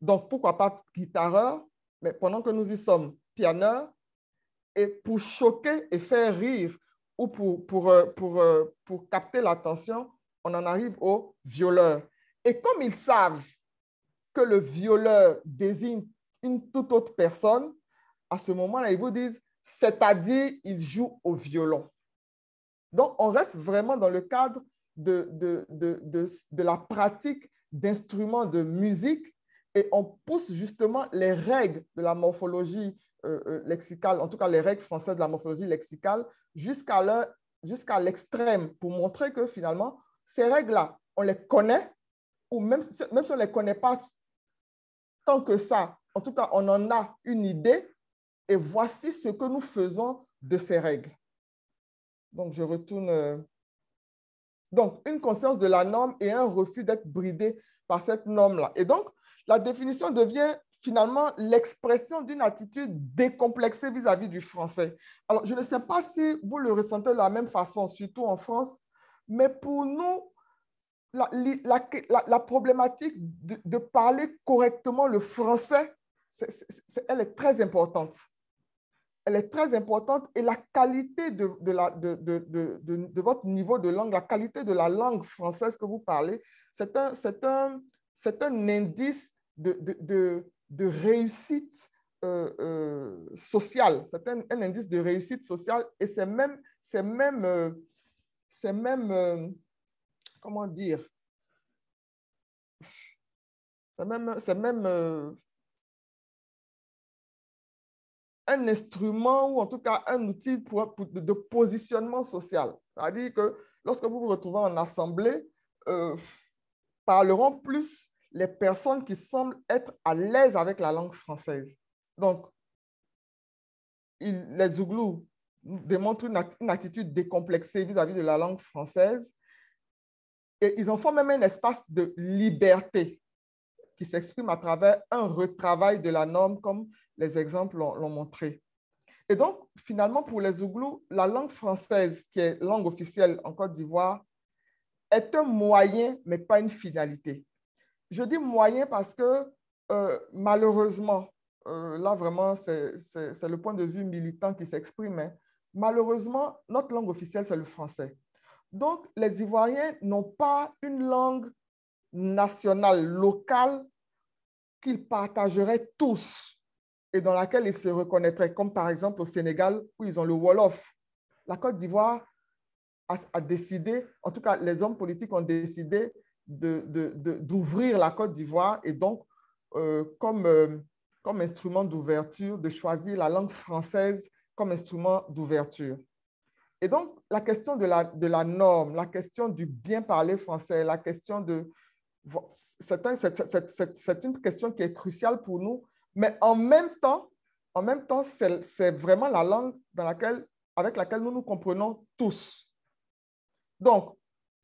donc pourquoi pas guitareur, mais pendant que nous y sommes, pianeur, et pour choquer et faire rire ou pour, pour, euh, pour, euh, pour capter l'attention, on en arrive au violeur. Et comme ils savent que le violeur désigne une toute autre personne, à ce moment-là, ils vous disent, c'est-à-dire, il joue au violon. Donc, on reste vraiment dans le cadre de, de, de, de, de la pratique d'instruments de musique et on pousse justement les règles de la morphologie euh, euh, lexicale, en tout cas les règles françaises de la morphologie lexicale, jusqu'à jusqu'à l'extrême pour montrer que finalement, ces règles-là, on les connaît, ou même, même si on ne les connaît pas tant que ça, en tout cas, on en a une idée, et voici ce que nous faisons de ces règles. Donc, je retourne. euh, Donc, une conscience de la norme et un refus d'être bridé par cette norme-là. Et donc, la définition devient finalement l'expression d'une attitude décomplexée vis-à-vis du français. Alors, je ne sais pas si vous le ressentez de la même façon, surtout en France, mais pour nous, la, problématique de, parler correctement le français, elle est très importante. Elle est très importante et la qualité de, votre niveau de langue, la qualité de la langue française que vous parlez, c'est un, indice de- de réussite euh, euh, social, c'est un, indice de réussite sociale et c'est même, c'est même, euh, c'est même comment dire, c'est même, c'est même un instrument ou en tout cas un outil pour, de, positionnement social. C'est-à-dire que lorsque vous vous retrouvez en assemblée, parleront plus les personnes qui semblent être à l'aise avec la langue française. Donc, il- les Zouglous démontrent une, une attitude décomplexée vis-à-vis de la langue française et ils en font même un espace de liberté qui s'exprime à travers un retravail de la norme, comme les exemples l'ont l'ont montré. Et donc, finalement, pour les Zouglous, la langue française, qui est langue officielle en Côte d'Ivoire, est un moyen, mais pas une finalité. Je dis moyen parce que euh, malheureusement, euh, là vraiment, c'est le point de vue militant qui s'exprime, hein. malheureusement, notre langue officielle, c'est le français. Donc, les Ivoiriens n'ont pas une langue nationale, locale, qu'ils partageraient tous et dans laquelle ils se reconnaîtraient, comme par exemple au Sénégal, où ils ont le Wolof. La Côte d'Ivoire a, décidé, en tout cas les hommes politiques ont décidé d'ouvrir la Côte d'Ivoire et donc euh, comme, euh, comme instrument d'ouverture, de choisir la langue française comme instrument d'ouverture. Et donc, la question de la, norme, la question du bien parler français, la question de... C'est un- c'est- c'est- c'est- c'est une question qui est cruciale pour nous, mais en même temps, en même temps, c'est vraiment la langue dans laquelle, avec laquelle nous nous comprenons tous. Donc,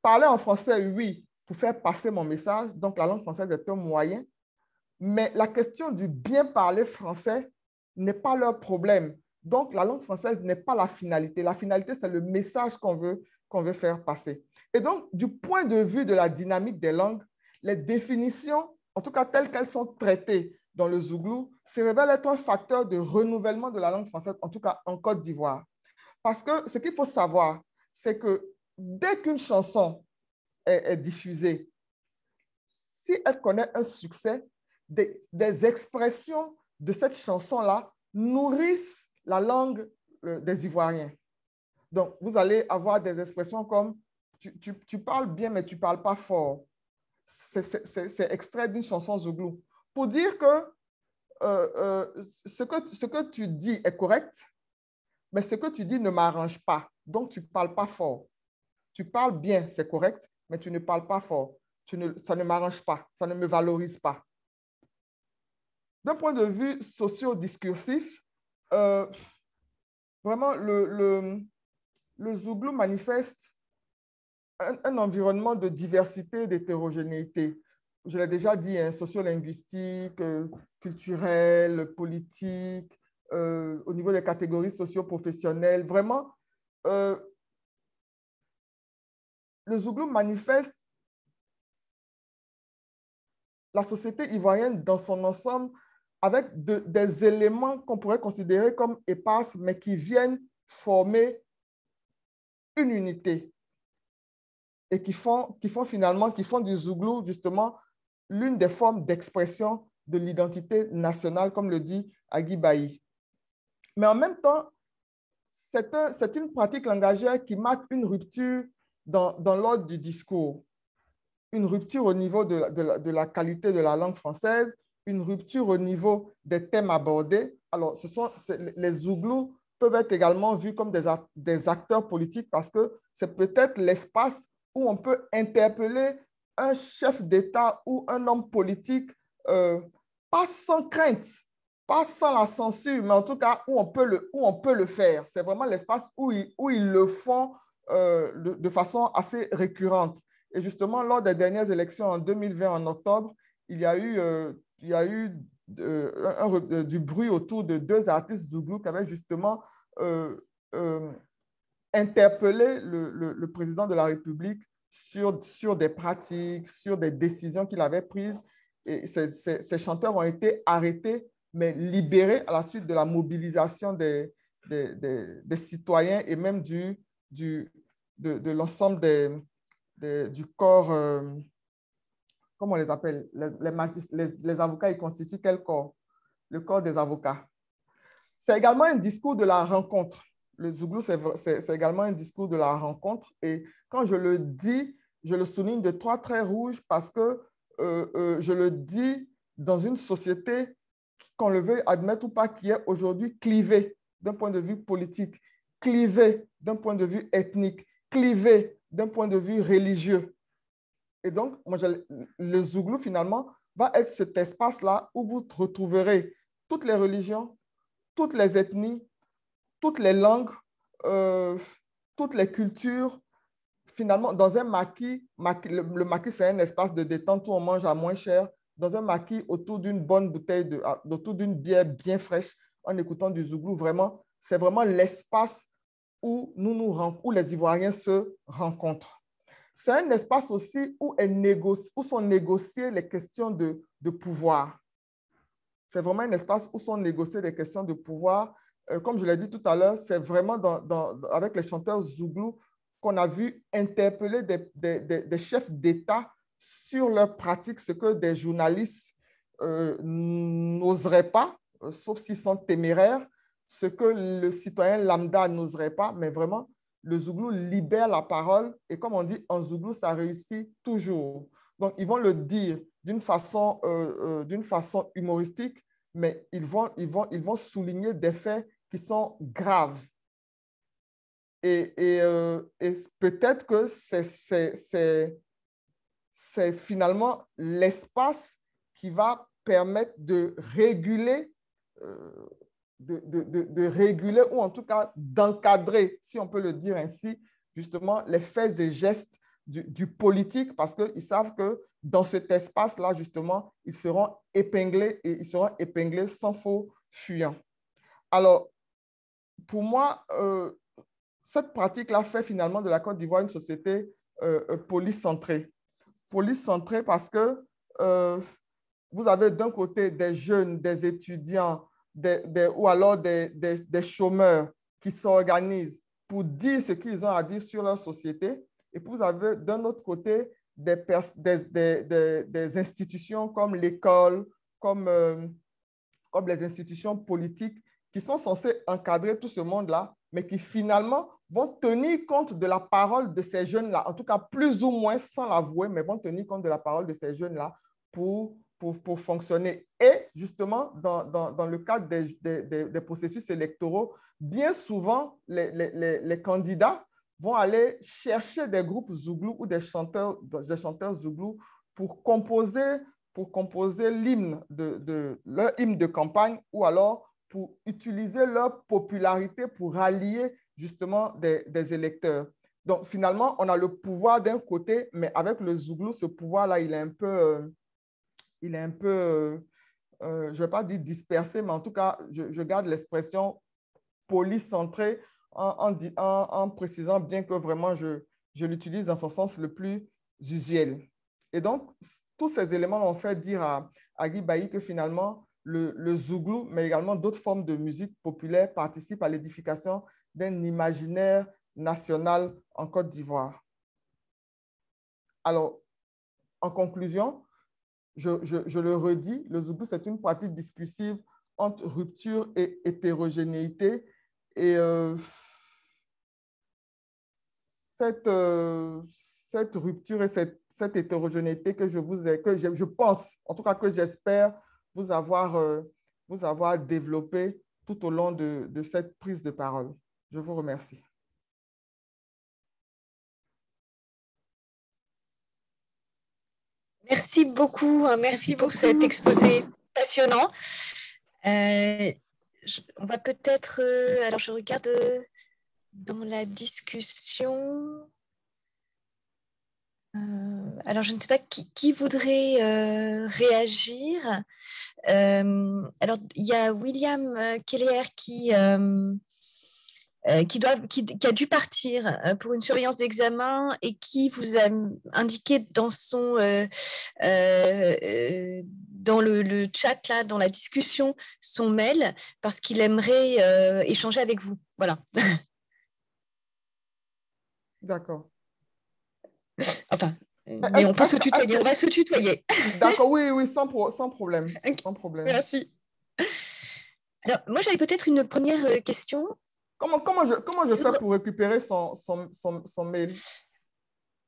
parler en français, oui, pour faire passer mon message. Donc, la langue française est un moyen. Mais la question du bien parler français n'est pas leur problème. Donc, la langue française n'est pas la finalité. La finalité, c'est le message qu'on veut, qu'on veut faire passer. Et donc, du point de vue de la dynamique des langues, les définitions, en tout cas telles qu'elles sont traitées dans le Zouglou, se révèlent être un facteur de renouvellement de la langue française, en tout cas en Côte d'Ivoire. Parce que ce qu'il faut savoir, c'est que dès qu'une chanson est, diffusée, si elle connaît un succès, des, expressions de cette chanson-là nourrissent la langue euh, des Ivoiriens. Donc, vous allez avoir des expressions comme tu, parles bien, mais tu ne parles pas fort. C'est extrait d'une chanson Zouglou. Pour dire que, euh, euh, ce que ce que tu dis est correct, mais ce que tu dis ne m'arrange pas. Donc, tu ne parles pas fort. Tu parles bien, c'est correct, mais tu ne parles pas fort. Ça ne m'arrange pas, ça ne me valorise pas. D'un point de vue socio-discursif, euh, vraiment, le, le, le Zouglou manifeste un, environnement de diversité et d'hétérogénéité. Je l'ai déjà dit, hein, sociolinguistique, euh, culturel, politique, euh, au niveau des catégories socio-professionnelles. Vraiment, le Zouglou manifeste la société ivoirienne dans son ensemble avec de- des éléments qu'on pourrait considérer comme épars, mais qui viennent former une unité et qui font, qui font finalement, qui font du Zouglou justement l'une des formes d'expression de l'identité nationale, comme le dit Agui Bailly. Mais en même temps, c'est un- une pratique langagière qui marque une rupture dans, dans l'ordre du discours. Une rupture au niveau de, de la, qualité de la langue française, une rupture au niveau des thèmes abordés. Alors, ce sont, les Zouglous peuvent être également vus comme des, des acteurs politiques parce que c'est peut-être l'espace où on peut interpeller un chef d'État ou un homme politique, euh, pas sans crainte, pas sans la censure, mais en tout cas où on peut le, où on peut le faire. C'est vraiment l'espace où où ils le font euh, de, façon assez récurrente. Et justement, lors des dernières élections en 2020, en octobre, il y a eu, euh, il y a eu euh, du bruit autour de deux artistes zouglous qui avaient justement interpellé le, le- président de la République sur, sur des pratiques, sur des décisions qu'il avait prises. Et ces, ces- chanteurs ont été arrêtés, mais libérés à la suite de la mobilisation des, des, des- citoyens et même du, de, l'ensemble des, du corps, euh, comment on les appelle les- les avocats, ils constituent quel corps? Le corps des avocats. c'est également un discours de la rencontre. Le Zouglou, c'est également un discours de la rencontre. Et quand je le dis, je le souligne de trois traits rouges parce que euh, euh, je le dis dans une société, qu'on le veuille admettre ou pas, qui est aujourd'hui clivée d'un point de vue politique, clivée d'un point de vue ethnique, clivée d'un point de vue religieux. Et donc, moi, le Zouglou, finalement, va être cet espace-là où vous retrouverez toutes les religions, toutes les ethnies, toutes les langues, euh, toutes les cultures, finalement, dans un maquis, le, maquis, c'est un espace de détente où on mange à moins cher, dans un maquis autour d'une bonne bouteille, de, autour d'une bière bien fraîche, en écoutant du zouglou, vraiment, c'est vraiment l'espace où, nous nous, où les Ivoiriens se rencontrent. C'est un espace aussi où, sont négociées les questions de, de pouvoir. C'est vraiment un espace où sont négociées les questions de pouvoir. Euh, comme je l'ai dit tout à l'heure, c'est vraiment avec les chanteurs zouglou qu'on a vu interpeller des, des, chefs d'État sur leur pratique, ce que des journalistes euh, n'oseraient pas, euh, sauf s'ils sont téméraires, ce que le citoyen lambda n'oserait pas, mais vraiment, le Zouglou libère la parole et comme on dit, en Zouglou, ça réussit toujours. Donc, ils vont le dire d'une façon, euh, d'une façon humoristique, mais ils vont, ils, vont, ils vont souligner des faits qui sont graves. Et, euh, et, peut-être que c'est finalement l'espace qui va permettre de réguler, de, réguler ou en tout cas d'encadrer, si on peut le dire ainsi, justement les faits et gestes du, du politique parce qu'ils savent que dans cet espace-là, justement, ils seront épinglés et ils seront épinglés sans faux fuyant. Alors, pour moi, euh, cette pratique-là fait finalement de la Côte d'Ivoire une société euh, euh police-centrée. Police-centrée parce que euh, vous avez d'un côté des jeunes, des étudiants, des, ou alors des, des, chômeurs qui s'organisent pour dire ce qu'ils ont à dire sur leur société. Et vous avez d'un autre côté des, des, institutions comme l'école, comme, euh, comme les institutions politiques qui sont censées encadrer tout ce monde-là, mais qui finalement vont tenir compte de la parole de ces jeunes-là, en tout cas plus ou moins sans l'avouer, mais vont tenir compte de la parole de ces jeunes-là pour, pour, fonctionner. Et justement, dans, dans, le cadre des, des, processus électoraux, bien souvent, les, les, les, candidats vont aller chercher des groupes zouglou ou des chanteurs, des chanteurs zouglou pour composer, pour composer l'hymne de, de, leur hymne de campagne ou alors pour utiliser leur popularité pour rallier justement des, des, électeurs. Donc, finalement, on a le pouvoir d'un côté, mais avec le Zouglou, ce pouvoir-là, il est un peu, euh, il est un peu euh, euh, je ne vais pas dire dispersé, mais en tout cas, je, je garde l'expression polycentré en, en, en, précisant bien que vraiment je, je l'utilise dans son sens le plus usuel. Et donc, tous ces éléments ont fait dire à, à Guy Bailly que finalement, le, le zouglou, mais également d'autres formes de musique populaire participent à l'édification d'un imaginaire national en Côte d'Ivoire. Alors, en conclusion, je, le redis, le zouglou, c'est une pratique discursive entre rupture et hétérogénéité. Et euh, cette, euh, cette rupture et cette, hétérogénéité que je vous ai, que je, pense, en tout cas que j'espère vous avoir, euh, avoir développé tout au long de cette prise de parole. Je vous remercie. Merci beaucoup. Hein, merci, pour cet exposé passionnant. Euh, on va peut-être. Euh, alors, je regarde dans la discussion. Euh, alors, je ne sais pas qui, voudrait euh, réagir. Euh, alors, il y a William Keller qui, qui, doit, qui, a dû partir pour une surveillance d'examen et qui vous a indiqué dans son dans le, le, chat là, dans la discussion, son mail parce qu'il aimerait échanger avec vous. Voilà. D'accord. Enfin, mais on peut se tutoyer, on va se tutoyer. D'accord, oui, oui, sans, pro sans, problème. sans problème. Merci. Alors, moi, j'avais peut-être une première euh, question. Comment, comment, je, comment je fais pour récupérer son, son, son, son mail?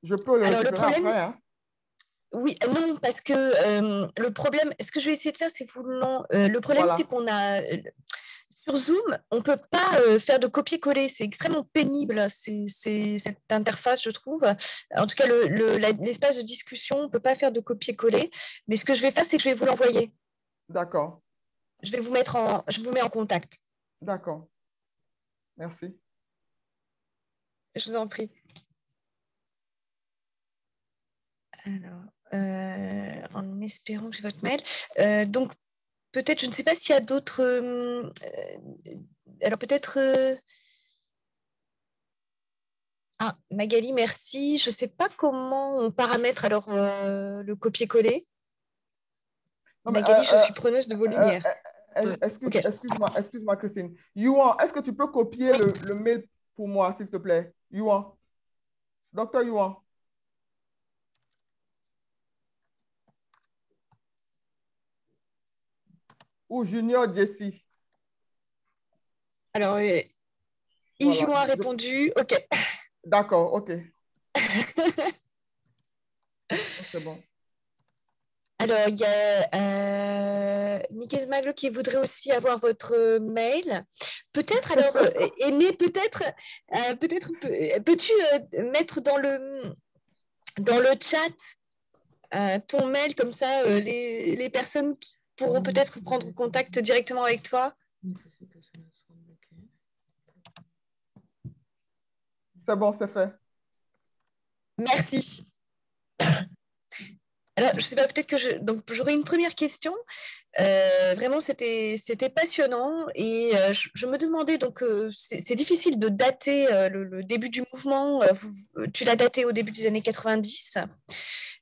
Je peux le Alors, le récupérer problème- après. Hein? Oui, non, parce que euh, le problème, ce que je vais essayer de faire, c'est vous non, euh, le problème, Voilà. c'est qu'on a euh, sur Zoom, on ne peut pas faire de copier-coller. C'est extrêmement pénible, c'est, c'est- cette interface, je trouve. En tout cas, le- le- la- l'espace de discussion, on ne peut pas faire de copier-coller. Mais ce que je vais faire, c'est que je vais vous l'envoyer. D'accord, Je vais vous mettre en, je vous mets en contact. d'accord. Merci. Je vous en prie. Alors, euh, en espérant que j'ai votre mail. Euh, donc, peut-être, je ne sais pas s'il y a d'autres. euh, alors, peut-être. Ah, Magali, merci. Je ne sais pas comment on paramètre alors le copier-coller. Magali, je suis preneuse de vos lumières. Excuse, ok. excuse-moi, excuse-moi, Christine. Yuan, est-ce que tu peux copier le, le mail pour moi, s'il te plaît? Yuan. Docteur Yuan. Ou Junior Jessie. Alors, euh, Yves Voilà. A répondu. OK. D'accord, ok. C'est bon. Alors, il y a euh, Maglo qui voudrait aussi avoir votre euh, mail. Peut-être, alors, euh, Aimé, peut-être, euh, peut-être, peux- peux-tu euh, mettre dans le, dans le chat ton mail, comme ça, les, les personnes qui pourront peut-être prendre contact directement avec toi? C'est bon, c'est fait. Merci. Alors, je sais pas, peut-être que je... Donc, j'aurais une première question. Euh, vraiment, c'était c'était passionnant et euh, je, me demandais, donc, euh, c'est difficile de dater le, début du mouvement. Tu l'as daté au début des années 90.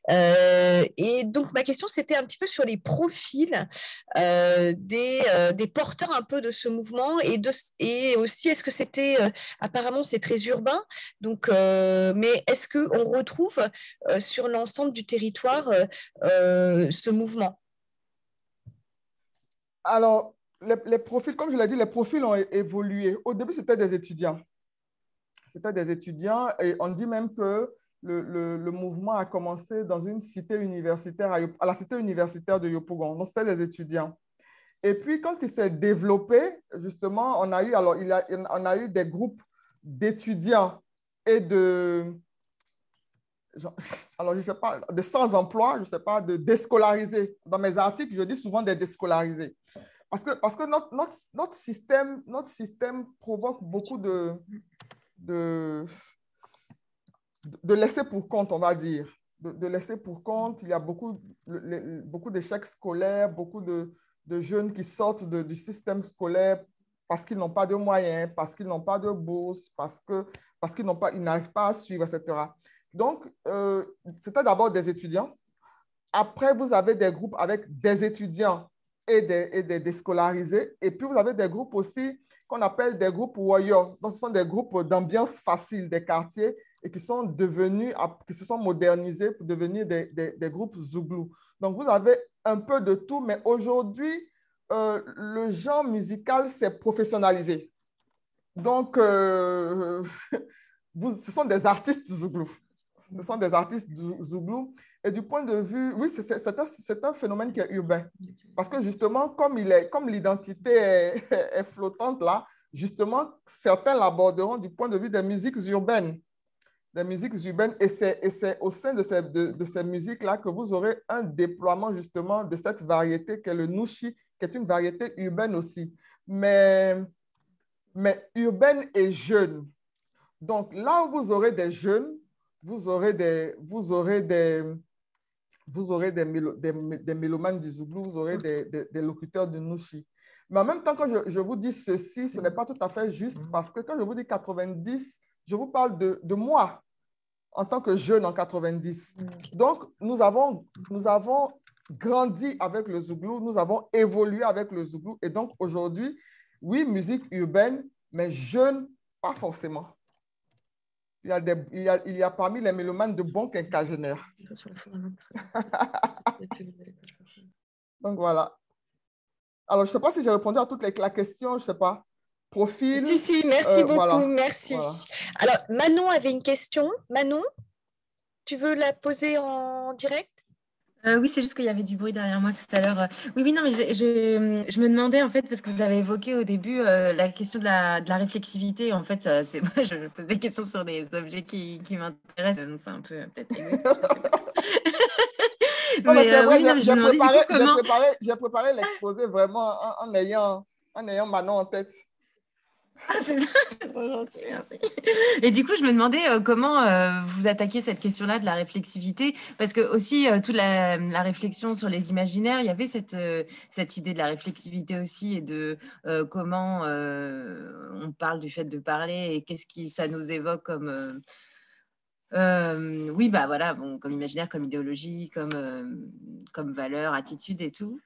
Euh, et donc, ma question, c'était un petit peu sur les profils euh, des, euh, des porteurs un peu de ce mouvement et, de, et aussi, est-ce que c'était, apparemment, c'est très urbain, donc, mais est-ce qu'on retrouve sur l'ensemble du territoire ce mouvement? Alors, les, profils, comme je l'ai dit, les profils ont évolué. Au début, c'était des étudiants. C'était des étudiants et on dit même que le, le- mouvement a commencé dans une cité universitaire, à, à la cité universitaire de Yopougon. Donc, c'était des étudiants. Et puis, quand il s'est développé, justement, on a eu, alors, il a, on a eu des groupes d'étudiants et de, alors, je ne sais pas, de sans-emploi, je ne sais pas, de déscolarisés. Dans mes articles, je dis souvent des déscolarisés. Parce que, parce que notre, notre, notre, système, notre système provoque beaucoup de, de, de laisser pour compte, on va dire. De, laisser pour compte. Il y a beaucoup, beaucoup d'échecs scolaires, beaucoup de, jeunes qui sortent du système scolaire parce qu'ils n'ont pas de moyens, parce qu'ils n'ont pas de bourse, parce que parce qu'ils n'ont pas, n'arrivent pas à suivre, etc. Donc, euh, c'était d'abord des étudiants. Après, vous avez des groupes avec des étudiants et des, et des déscolarisés. Et puis, vous avez des groupes aussi qu'on appelle des groupes warriors. Donc, ce sont des groupes d'ambiance facile des quartiers et qui sont devenus, qui se sont modernisés pour devenir des, des, groupes Zouglou. Donc, vous avez un peu de tout, mais aujourd'hui, euh, le genre musical s'est professionnalisé. Donc, euh, ce sont des artistes Zouglou. Ce sont des artistes Zou- Zouglou. Et du point de vue, oui, c'est un, un phénomène qui est urbain. Parce que justement, comme il est, l'identité est, est flottante là, justement, certains l'aborderont du point de vue des musiques urbaines. Des musiques urbaines. Et c'est et c'est au sein de ces, de, de ces musiques-là que vous aurez un déploiement justement de cette variété qu'est le nushi, qui est une variété urbaine aussi. Mais, mais urbaine et jeune. Donc là où vous aurez des jeunes, vous aurez des, vous aurez des, vous aurez des, mélo- des, des mélomanes du Zouglou, vous aurez des, des- des locuteurs du Nushi. Mais en même temps, quand je, je vous dis ceci, ce n'est pas tout à fait juste parce que quand je vous dis 90, je vous parle de, de moi en tant que jeune en 90. Donc, nous avons, nous avons grandi avec le Zouglou, nous avons évolué avec le Zouglou. Et donc, aujourd'hui, oui, musique urbaine, mais jeune, pas forcément. Il y, a des, il, y a, il y a parmi les mélomanes de bons quinquagénaires. Faire. Donc voilà. Alors, je ne sais pas si j'ai répondu à toutes les la questions, je ne sais pas. Profil. Si, si, merci euh, beaucoup, voilà. merci. Voilà. Alors, Manon avait une question. Manon, tu veux la poser en direct? Euh, oui, c'est juste qu'il y avait du bruit derrière moi tout à l'heure. Euh, Oui, oui, non, mais je, je- je me demandais, en fait, parce que vous avez évoqué au début euh, la question de la, de la réflexivité. En fait, euh, c'est moi, je pose des questions sur les objets qui, qui m'intéressent. Donc, c'est un peu peut-être euh, j'ai préparé, j'ai l'exposé vraiment en, en ayant, en ayant Manon en tête. Ah, c'est trop gentil, merci. Et du coup, je me demandais euh, comment euh, vous attaquez cette question-là de la réflexivité, parce que aussi euh, toute la, réflexion sur les imaginaires, il y avait cette, idée de la réflexivité aussi et de comment on parle du fait de parler et qu'est-ce qui ça nous évoque comme oui, bah voilà, comme imaginaire, comme idéologie, comme, comme valeur, attitude et tout.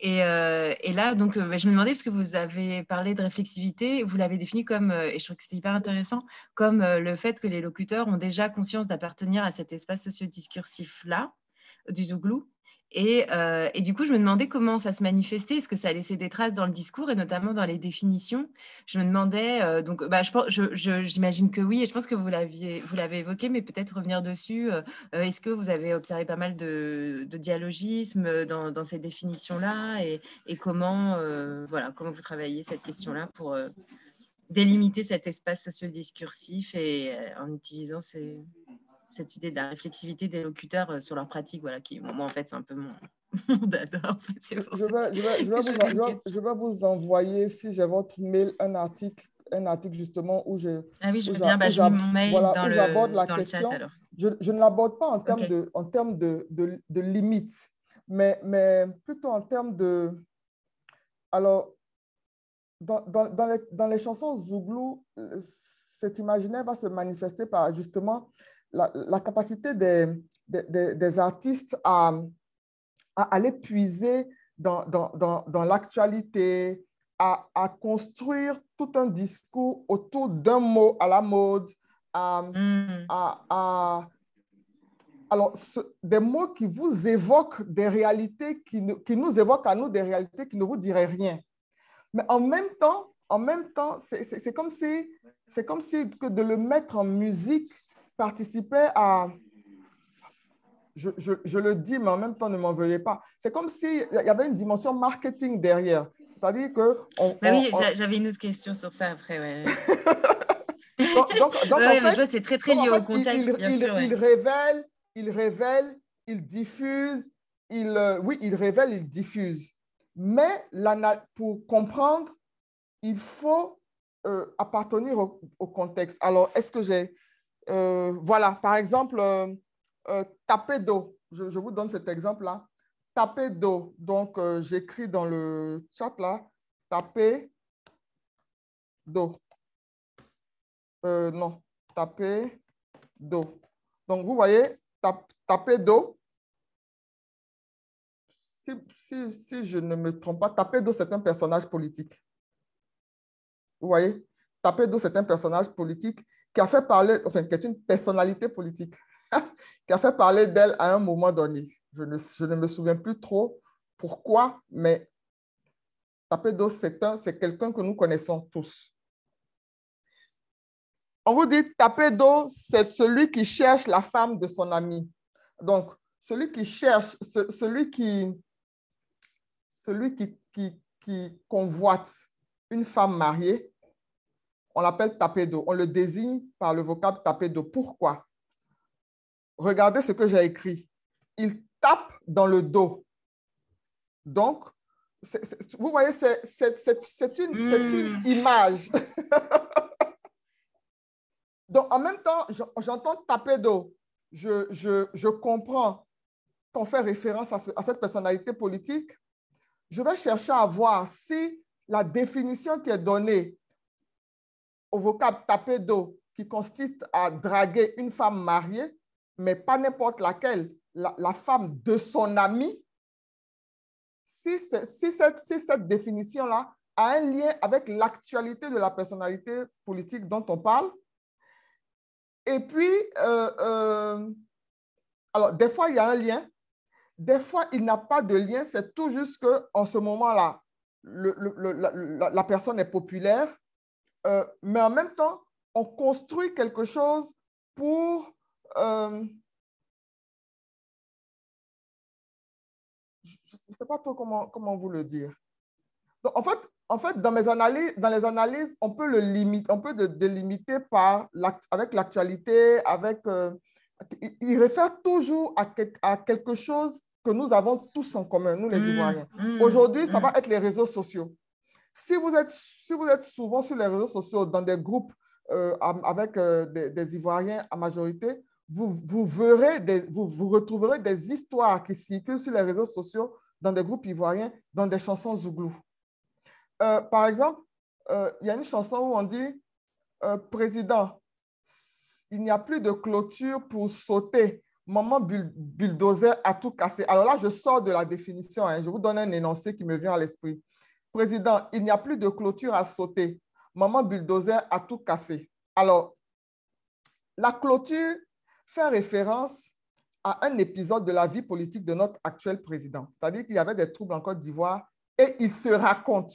Et, euh, et là, donc, euh, bah, je me demandais, parce que vous avez parlé de réflexivité, vous l'avez défini comme, euh, et je trouve que c'était hyper intéressant, comme le fait que les locuteurs ont déjà conscience d'appartenir à cet espace sociodiscursif-là, du zouglou. Et, euh, et du coup, je me demandais comment ça se manifestait, est-ce que ça a laissé des traces dans le discours et notamment dans les définitions? Je me demandais, euh, donc, bah, j'imagine que oui, et je pense que vous l'avez évoqué, mais peut-être revenir dessus. euh, euh, Est-ce que vous avez observé pas mal de, dialogisme dans, ces définitions-là et, et comment, voilà, comment vous travaillez cette question-là pour délimiter cet espace sociodiscursif et en utilisant ces- cette idée de la réflexivité des locuteurs euh, sur leur pratique, voilà, qui, moi, en fait, c'est un peu mon, mon dada, en fait, Je vais, je vais, je vais Je vous, je vais- envoyer, si j'ai votre mail, un article, un article justement où je, Ah oui, je veux bien, bah, je mets mon mail voilà, dans, le, j'aborde la dans le chat question. alors. je, ne l'aborde pas en termes, de, en termes de, de, de limites, mais, mais plutôt en termes de... Alors, dans, dans, dans les, dans les chansons Zouglou, euh, cet imaginaire va se manifester par justement la, la capacité des, des, artistes à, à aller puiser dans, dans, dans, dans l'actualité, à, à construire tout un discours autour d'un mot à la mode, à, Hmm. à, alors, ce- des mots qui vous évoquent des réalités, qui, ne- qui nous évoquent à nous des réalités qui ne vous diraient rien. Mais en même temps, en même temps, c'est comme si, c'est comme si que de le mettre en musique participait à, je, je- je le dis, mais en même temps, ne m'en veuillez pas. C'est comme s'il y avait une dimension marketing derrière. C'est-à-dire que... on- Bah oui, on- j'avais une autre question sur ça après, ouais. donc, donc- donc, Ouais, en fait, c'est très très lié en au fait, contexte, il, bien il- sûr. ouais. il révèle, il révèle, il diffuse, il, euh, oui, il révèle, il diffuse. Mais pour comprendre, il faut euh, appartenir au, au contexte. Alors, est-ce que j'ai... euh, voilà, par exemple, euh, euh, taper d'eau. Je, vous donne cet exemple-là. Taper d'eau. Donc, j'écris dans le chat là, taper d'eau. Non, taper d'eau. Donc, vous voyez, tap- taper d'eau. Si, si, si je ne me trompe pas, taper d'eau, c'est un personnage politique. Vous voyez, taper d'eau, c'est un personnage politique qui a fait parler, enfin, qui est une personnalité politique, qui a fait parler d'elle à un moment donné. Je ne, me souviens plus trop pourquoi, mais taper d'eau, c'est c'est quelqu'un que nous connaissons tous. On vous dit, taper d'eau, c'est celui qui cherche la femme de son ami. Donc, celui qui cherche, ce- celui qui, celui qui, qui, qui convoite une femme mariée, on l'appelle taper d'eau. On le désigne par le vocable taper d'eau. Pourquoi? Regardez ce que j'ai écrit. Il tape dans le dos. Donc, vous voyez, c'est c'est une, image. Donc, en même temps, je- j'entends taper d'eau. Je, je, je comprends qu'on fait référence à, ce- à cette personnalité politique. Je vais chercher à voir si la définition qui est donnée au vocable taper d'eau, qui consiste à draguer une femme mariée, mais pas n'importe laquelle, la, femme de son ami, si, cette, si cette définition-là a un lien avec l'actualité de la personnalité politique dont on parle, et puis, euh, euh, alors, des fois, il y a un lien. Des fois, il n'y a pas de lien. C'est tout juste qu'en ce moment-là, la personne est populaire, euh, mais en même temps, on construit quelque chose pour... euh, je ne sais pas trop comment, comment vous le dire. Donc, en fait, en fait dans, mes analyses, dans les analyses, on peut le limiter, on peut le délimiter par avec l'actualité, avec... euh, il, réfère toujours à, quel- à quelque chose que nous avons tous en commun, nous les Mm, Ivoiriens. mm, Aujourd'hui, ça mm. va être les réseaux sociaux. Si vous êtes, si vous êtes souvent sur les réseaux sociaux, dans des groupes euh, avec euh, des, Ivoiriens à majorité, vous, vous verrez, vous, vous retrouverez des histoires qui circulent sur les réseaux sociaux dans des groupes ivoiriens, dans des chansons zouglou. Euh, par exemple, il y a une chanson où on dit Président, il n'y a plus de clôture pour sauter. Maman bull- bulldozer a tout cassé. Alors là, je sors de la définition. hein. Je vous donne un énoncé qui me vient à l'esprit. Président, il n'y a plus de clôture à sauter. Maman bulldozer a tout cassé. Alors, la clôture fait référence à un épisode de la vie politique de notre actuel président. C'est-à-dire qu'il y avait des troubles en Côte d'Ivoire et il se raconte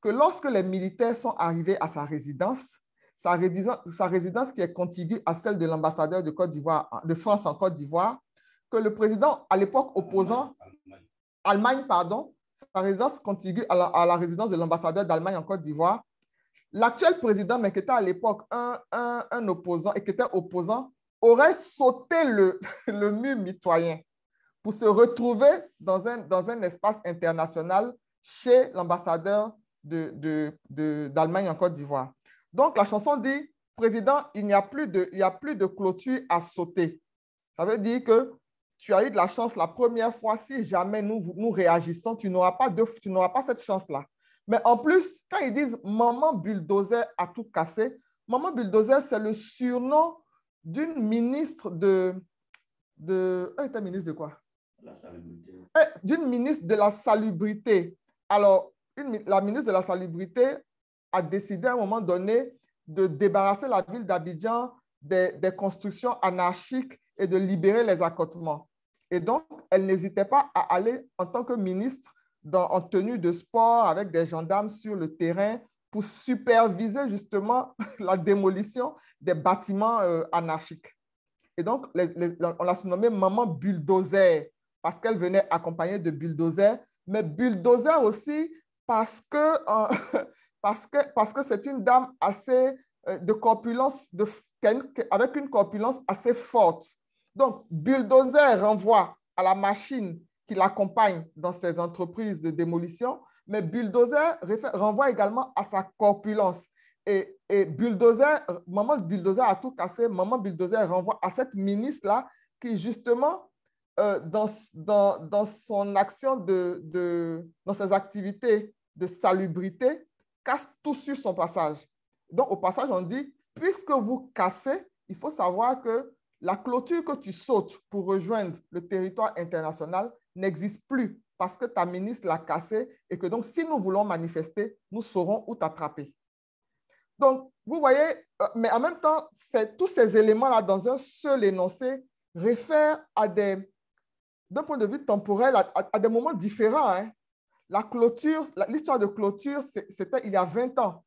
que lorsque les militaires sont arrivés à sa résidence, sa résidence, sa résidence qui est contiguë à celle de l'ambassadeur de, Côte d'Ivoire, de France en Côte d'Ivoire, que le président, à l'époque opposant, Allemagne, pardon, sa résidence contiguë à la, résidence de l'ambassadeur d'Allemagne en Côte d'Ivoire, l'actuel président, mais qui était à l'époque un, un, opposant et qui était opposant, aurait sauté le, le mur mitoyen pour se retrouver dans un, dans un espace international chez l'ambassadeur d'Allemagne de, de, en Côte d'Ivoire. Donc, la chanson dit, Président, il n'y a, plus de- a plus de clôture à sauter. Ça veut dire que tu as eu de la chance la première fois. Si jamais nous, nous réagissons, tu n'auras pas, de, tu n'auras pas cette chance-là. Mais en plus, quand ils disent Maman bulldozer a tout cassé, Maman bulldozer, c'est le surnom d'une ministre de. de elle était ministre de quoi? La salubrité. Eh, D'une ministre de la salubrité. Alors, une la ministre de la salubrité a décidé à un moment donné de débarrasser la ville d'Abidjan des, des constructions anarchiques et de libérer les accotements. Et donc, elle n'hésitait pas à aller en tant que ministre en tenue de sport avec des gendarmes sur le terrain pour superviser justement la démolition des bâtiments euh, anarchiques. Et donc, on l'a surnommée Maman Bulldozer parce qu'elle venait accompagnée de bulldozer, mais bulldozer aussi parce que, parce que, parce que c'est une dame assez euh, de corpulence, avec une corpulence assez forte. Donc, bulldozer renvoie à la machine qui l'accompagne dans ses entreprises de démolition, mais bulldozer renvoie également à sa corpulence. Et, bulldozer, maman bulldozer a tout cassé, maman bulldozer renvoie à cette ministre-là qui justement euh, dans, dans, dans son action de, dans ses activités de salubrité, casse tout sur son passage. Donc, au passage, on dit, puisque vous cassez, il faut savoir que la clôture que tu sautes pour rejoindre le territoire international n'existe plus parce que ta ministre l'a cassée et que donc, si nous voulons manifester, nous saurons où t'attraper. Donc, vous voyez, euh, mais en même temps, tous ces éléments-là dans un seul énoncé réfèrent à des, d'un point de vue temporel, à, des moments différents. hein. La clôture, l'histoire de clôture, c'était il y a 20 ans.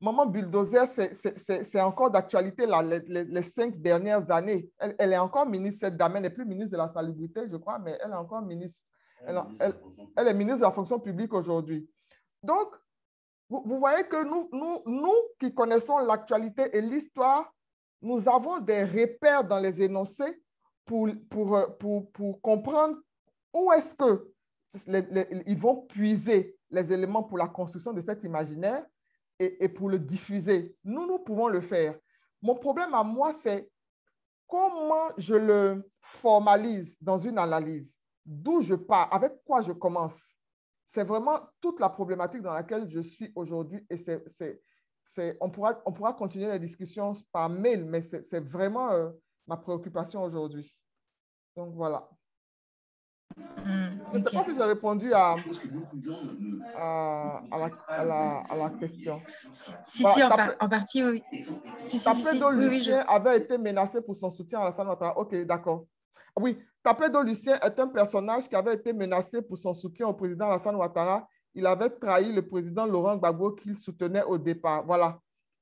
Maman Bulldozer, c'est- encore d'actualité les, les- les cinq dernières années. Elle, elle est encore ministre, cette dame, elle n'est plus ministre de la salubrité, je crois, mais elle est encore ministre. Elle, elle- elle est ministre de la fonction publique aujourd'hui. Donc, vous, vous voyez que nous, nous, nous qui connaissons l'actualité et l'histoire, nous avons des repères dans les énoncés pour, pour, pour, pour comprendre où est-ce que les- les- ils vont puiser les éléments pour la construction de cet imaginaire et, pour le diffuser. Nous, nous pouvons le faire. Mon problème à moi, c'est comment je le formalise dans une analyse, d'où je pars, avec quoi je commence. C'est vraiment toute la problématique dans laquelle je suis aujourd'hui et c'est, on, pourra, on pourra continuer les discussions par mail, mais c'est, c'est vraiment euh, ma préoccupation aujourd'hui. Donc voilà. Hmm, Je ne sais pas si j'ai répondu à, à, à la, à la- à la question. Si, si, Voilà, si, en, par- partie, oui. Si, Tapedo si. Oui, oui, je- Lucien avait été menacé pour son soutien à Alassane Ouattara. Ok, d'accord. Oui, Tapedo Lucien est un personnage qui avait été menacé pour son soutien au président Alassane Ouattara il avait trahi le président Laurent Gbagbo qu'il soutenait au départ. Voilà.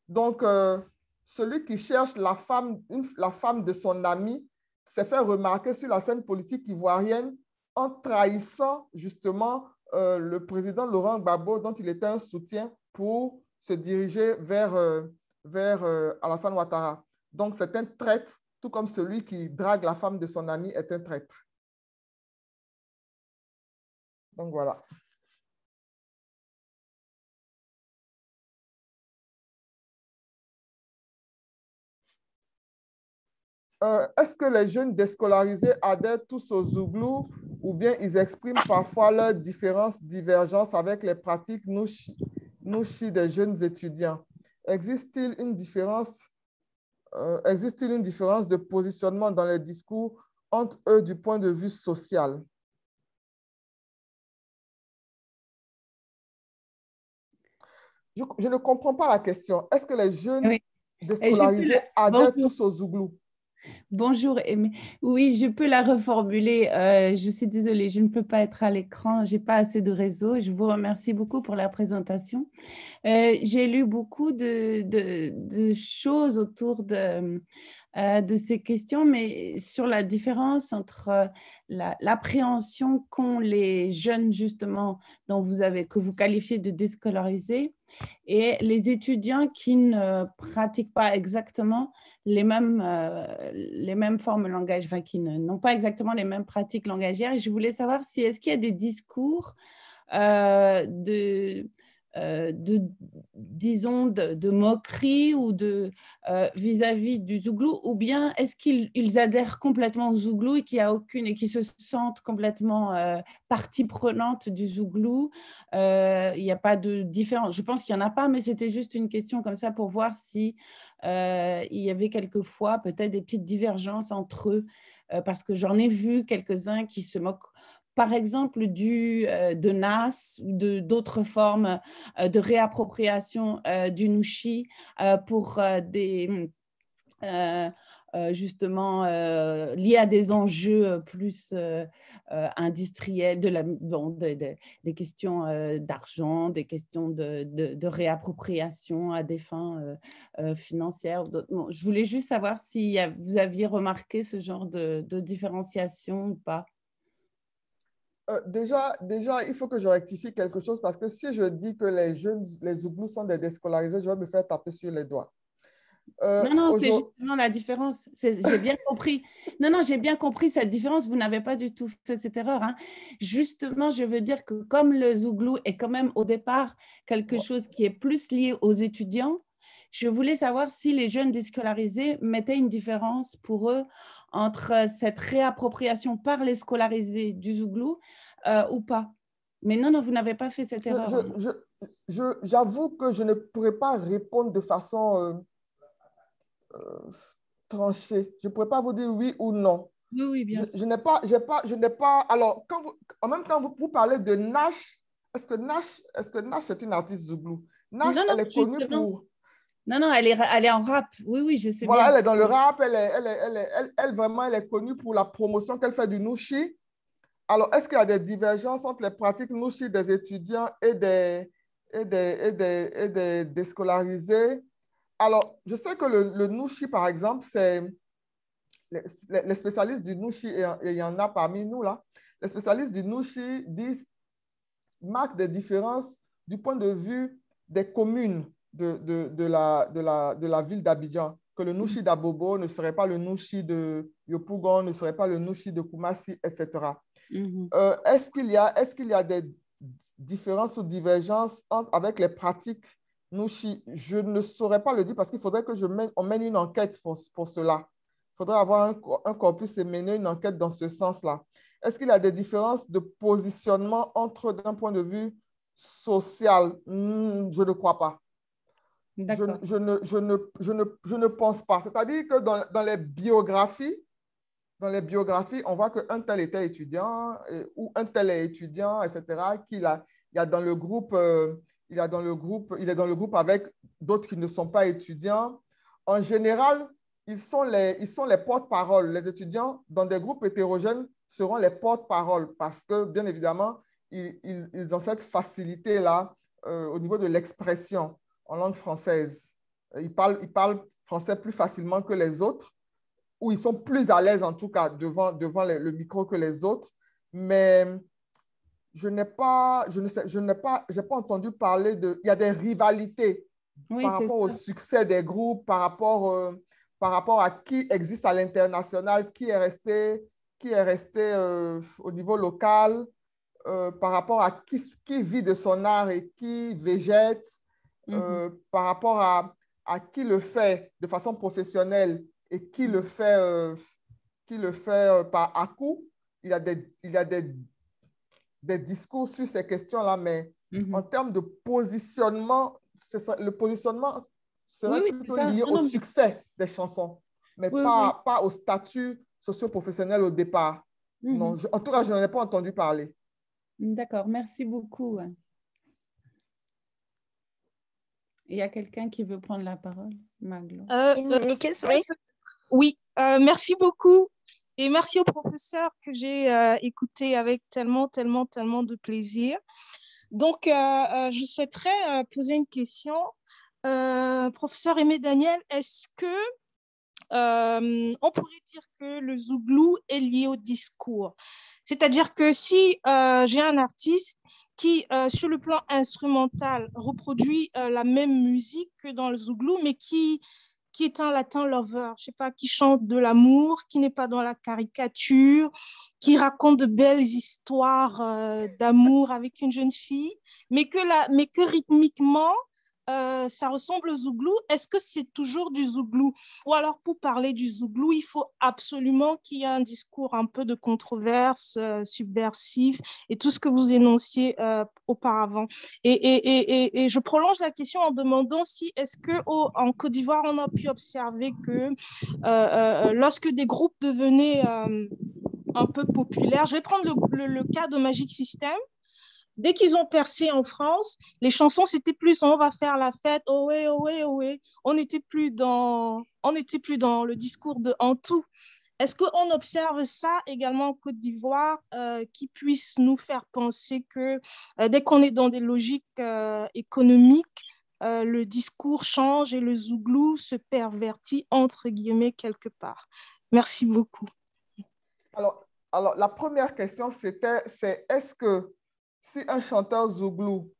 Donc, euh, celui qui cherche la femme, la femme de son ami s'est fait remarquer sur la scène politique ivoirienne en trahissant justement euh, le président Laurent Gbagbo, dont il était un soutien pour se diriger vers, euh, vers Alassane Ouattara. Donc, c'est un traître, tout comme celui qui drague la femme de son ami est un traître. Donc, voilà. Euh, est-ce que les jeunes déscolarisés adhèrent tous aux Zouglou ou bien ils expriment parfois leurs différences, divergences avec les pratiques nouchi des jeunes étudiants? Existe-t-il une différence euh, existe-t-il une différence de positionnement dans les discours entre eux du point de vue social? Je, ne comprends pas la question. Est-ce que les jeunes déscolarisés adhèrent tous aux Zouglou? Bonjour, Oui, je peux la reformuler. Euh, je suis désolée, je ne peux pas être à l'écran. Je n'ai pas assez de réseau. Je vous remercie beaucoup pour la présentation. Euh, j'ai lu beaucoup de, de, choses autour de, euh, de ces questions, mais sur la différence entre l'appréhension qu'ont les jeunes, justement, dont vous avez, que vous qualifiez de déscolarisés, et les étudiants qui ne pratiquent pas exactement les mêmes, euh, les mêmes formes langagières, enfin, qui n'ont pas exactement les mêmes pratiques langagières. Et je voulais savoir si est-ce qu'il y a des discours euh, de, euh, de, disons, de, moquerie ou de vis-à-vis du Zouglou, ou bien est-ce qu'ils adhèrent complètement au Zouglou et qu'il a aucune et qu'ils se sentent complètement partie prenante du Zouglou Il n'y a pas de différence. Je pense qu'il n'y en a pas, mais c'était juste une question comme ça pour voir si il y avait quelquefois peut-être des petites divergences entre eux, parce que j'en ai vu quelques-uns qui se moquent par exemple du, de NAS ou d'autres formes de réappropriation du Nushi pour des, justement liés à des enjeux plus industriels, des questions d'argent, des questions de, de, réappropriation à des fins financières. je voulais juste savoir si vous aviez remarqué ce genre de, différenciation ou pas. Euh, déjà, déjà, il faut que je rectifie quelque chose parce que si je dis que les jeunes, les Ouglous sont des déscolarisés, je vais me faire taper sur les doigts. Euh, non, non, c'est justement la différence. J'ai bien compris. Non, non, j'ai bien compris cette différence. Vous n'avez pas du tout fait cette erreur. Hein. Justement, je veux dire que comme le Zouglou est quand même au départ quelque chose qui est plus lié aux étudiants, je voulais savoir si les jeunes déscolarisés mettaient une différence pour eux entre cette réappropriation par les scolarisés du Zouglou euh, ou pas. Mais non, non, vous n'avez pas fait cette erreur. J'avoue que je ne pourrais pas répondre de façon euh, euh, tranchée. Je ne pourrais pas vous dire oui ou non. Oui, oui, bien je, sûr. Je n'ai pas, pas, je n'ai pas. Alors, quand en même temps, vous, parlez de Nash. Est-ce que Nash, est-ce que Nash est une artiste Zouglou? Nash, elle est connue pour non, non, elle est, elle est en rap. Oui, oui, je sais voilà, elle est dans le rap. Elle, est, elle, est, elle, elle, vraiment, elle est connue pour la promotion qu'elle fait du Nushi. Alors, est-ce qu'il y a des divergences entre les pratiques Nushi des étudiants et des, et des, et des, et des, des scolarisés? Alors, je sais que le, le Nushi, par exemple, c'est les, les, spécialistes du Nushi, et, il y en a parmi nous là, les spécialistes du Nushi disent, marquent des différences du point de vue des communes de, de, de, la, de, la, de la ville d'Abidjan, que le Nushi d'Abobo ne serait pas le Nushi de Yopougon, ne serait pas le Nushi de Kumasi, etc. Mhm. Euh, est-ce qu'il y, a, est qu'il y a des différences ou divergences entre, avec les pratiques Nushi Je ne saurais pas le dire parce qu'il faudrait que je mène, on mène une enquête pour, pour cela. Il faudrait avoir un, un, corpus et mener une enquête dans ce sens-là. Est-ce qu'il y a des différences de positionnement entre, d'un point de vue social? Hmm, Je ne crois pas. Je, je, ne, je, ne, je, ne, je ne pense pas. C'est-à-dire que dans, dans, les biographies, dans les biographies, on voit qu'un tel était étudiant ou un tel est étudiant, etc. Qu'il a, il a dans le groupe, euh, il, a dans le groupe, il est dans le groupe avec d'autres qui ne sont pas étudiants. En général, ils sont les, ils sont les porte-parole. Les étudiants dans des groupes hétérogènes seront les porte-parole parce que, bien évidemment, ils, ils- ils ont cette facilité-là euh, au niveau de l'expression en langue française. Euh, Ils parlent, ils parlent français plus facilement que les autres, ou ils sont plus à l'aise en tout cas devant, devant le, le micro que les autres. Mais je n'ai pas, je ne sais, je n'ai pas, j'ai pas entendu parler de, il y a des rivalités Oui, par rapport au succès des groupes, par rapport, euh, par rapport à qui existe à l'international, qui est resté, qui est resté euh, au niveau local, euh, par rapport à qui, qui vit de son art et qui végète, Mhm. euh, par rapport à, à qui le fait de façon professionnelle et qui le fait, euh, qui le fait euh, par à coup. Il y a des, il y a des, des discours sur ces questions-là, mais Mhm. en termes de positionnement, ça, le positionnement Oui, c'est plutôt ça. lié Non, au non, mais- succès des chansons, mais Oui, pas, pas au statut socio-professionnel au départ. Mhm. Non, je- en tout cas, je n'en ai pas entendu parler. D'accord, merci beaucoup. Il y a quelqu'un qui veut prendre la parole, Maglo. Euh, euh, oui. oui, euh, merci beaucoup. Et merci au professeur que j'ai euh, écouté avec tellement, tellement, tellement de plaisir. Donc, euh, euh, je souhaiterais euh, poser une question. Euh, professeur Aimé Daniel, est-ce que euh, on pourrait dire que le zouglou est lié au discours? C'est-à-dire que si euh, j'ai un artiste qui, euh, sur le plan instrumental, reproduit euh, la même musique que dans le zouglou, mais qui qui est un latin lover, je sais pas, qui chante de l'amour, qui n'est pas dans la caricature, qui raconte de belles histoires euh, d'amour avec une jeune fille, mais que, la, mais que rythmiquement, euh, ça ressemble au zouglou. Est-ce que c'est toujours du zouglou? Ou alors, pour parler du zouglou, il faut absolument qu'il y ait un discours un peu de controverse, euh, subversif, et tout ce que vous énonciez euh, auparavant. Et, je prolonge la question en demandant si est-ce que en Côte d'Ivoire on a pu observer que lorsque des groupes devenaient un peu populaires, je vais prendre le, le cas de Magic System. Dès qu'ils ont percé en France, les chansons c'était plus on va faire la fête, oh ouais, oh ouais, oh ouais. On n'était plus dans, plus dans le discours de en tout. Est-ce qu'on observe ça également en Côte d'Ivoire euh, qui puisse nous faire penser que euh, dès qu'on est dans des logiques euh, économiques, le discours change et le zouglou se pervertit entre guillemets quelque part? Merci beaucoup. Alors, alors la première question, c'était, c'est est-ce que si un chanteur zouglou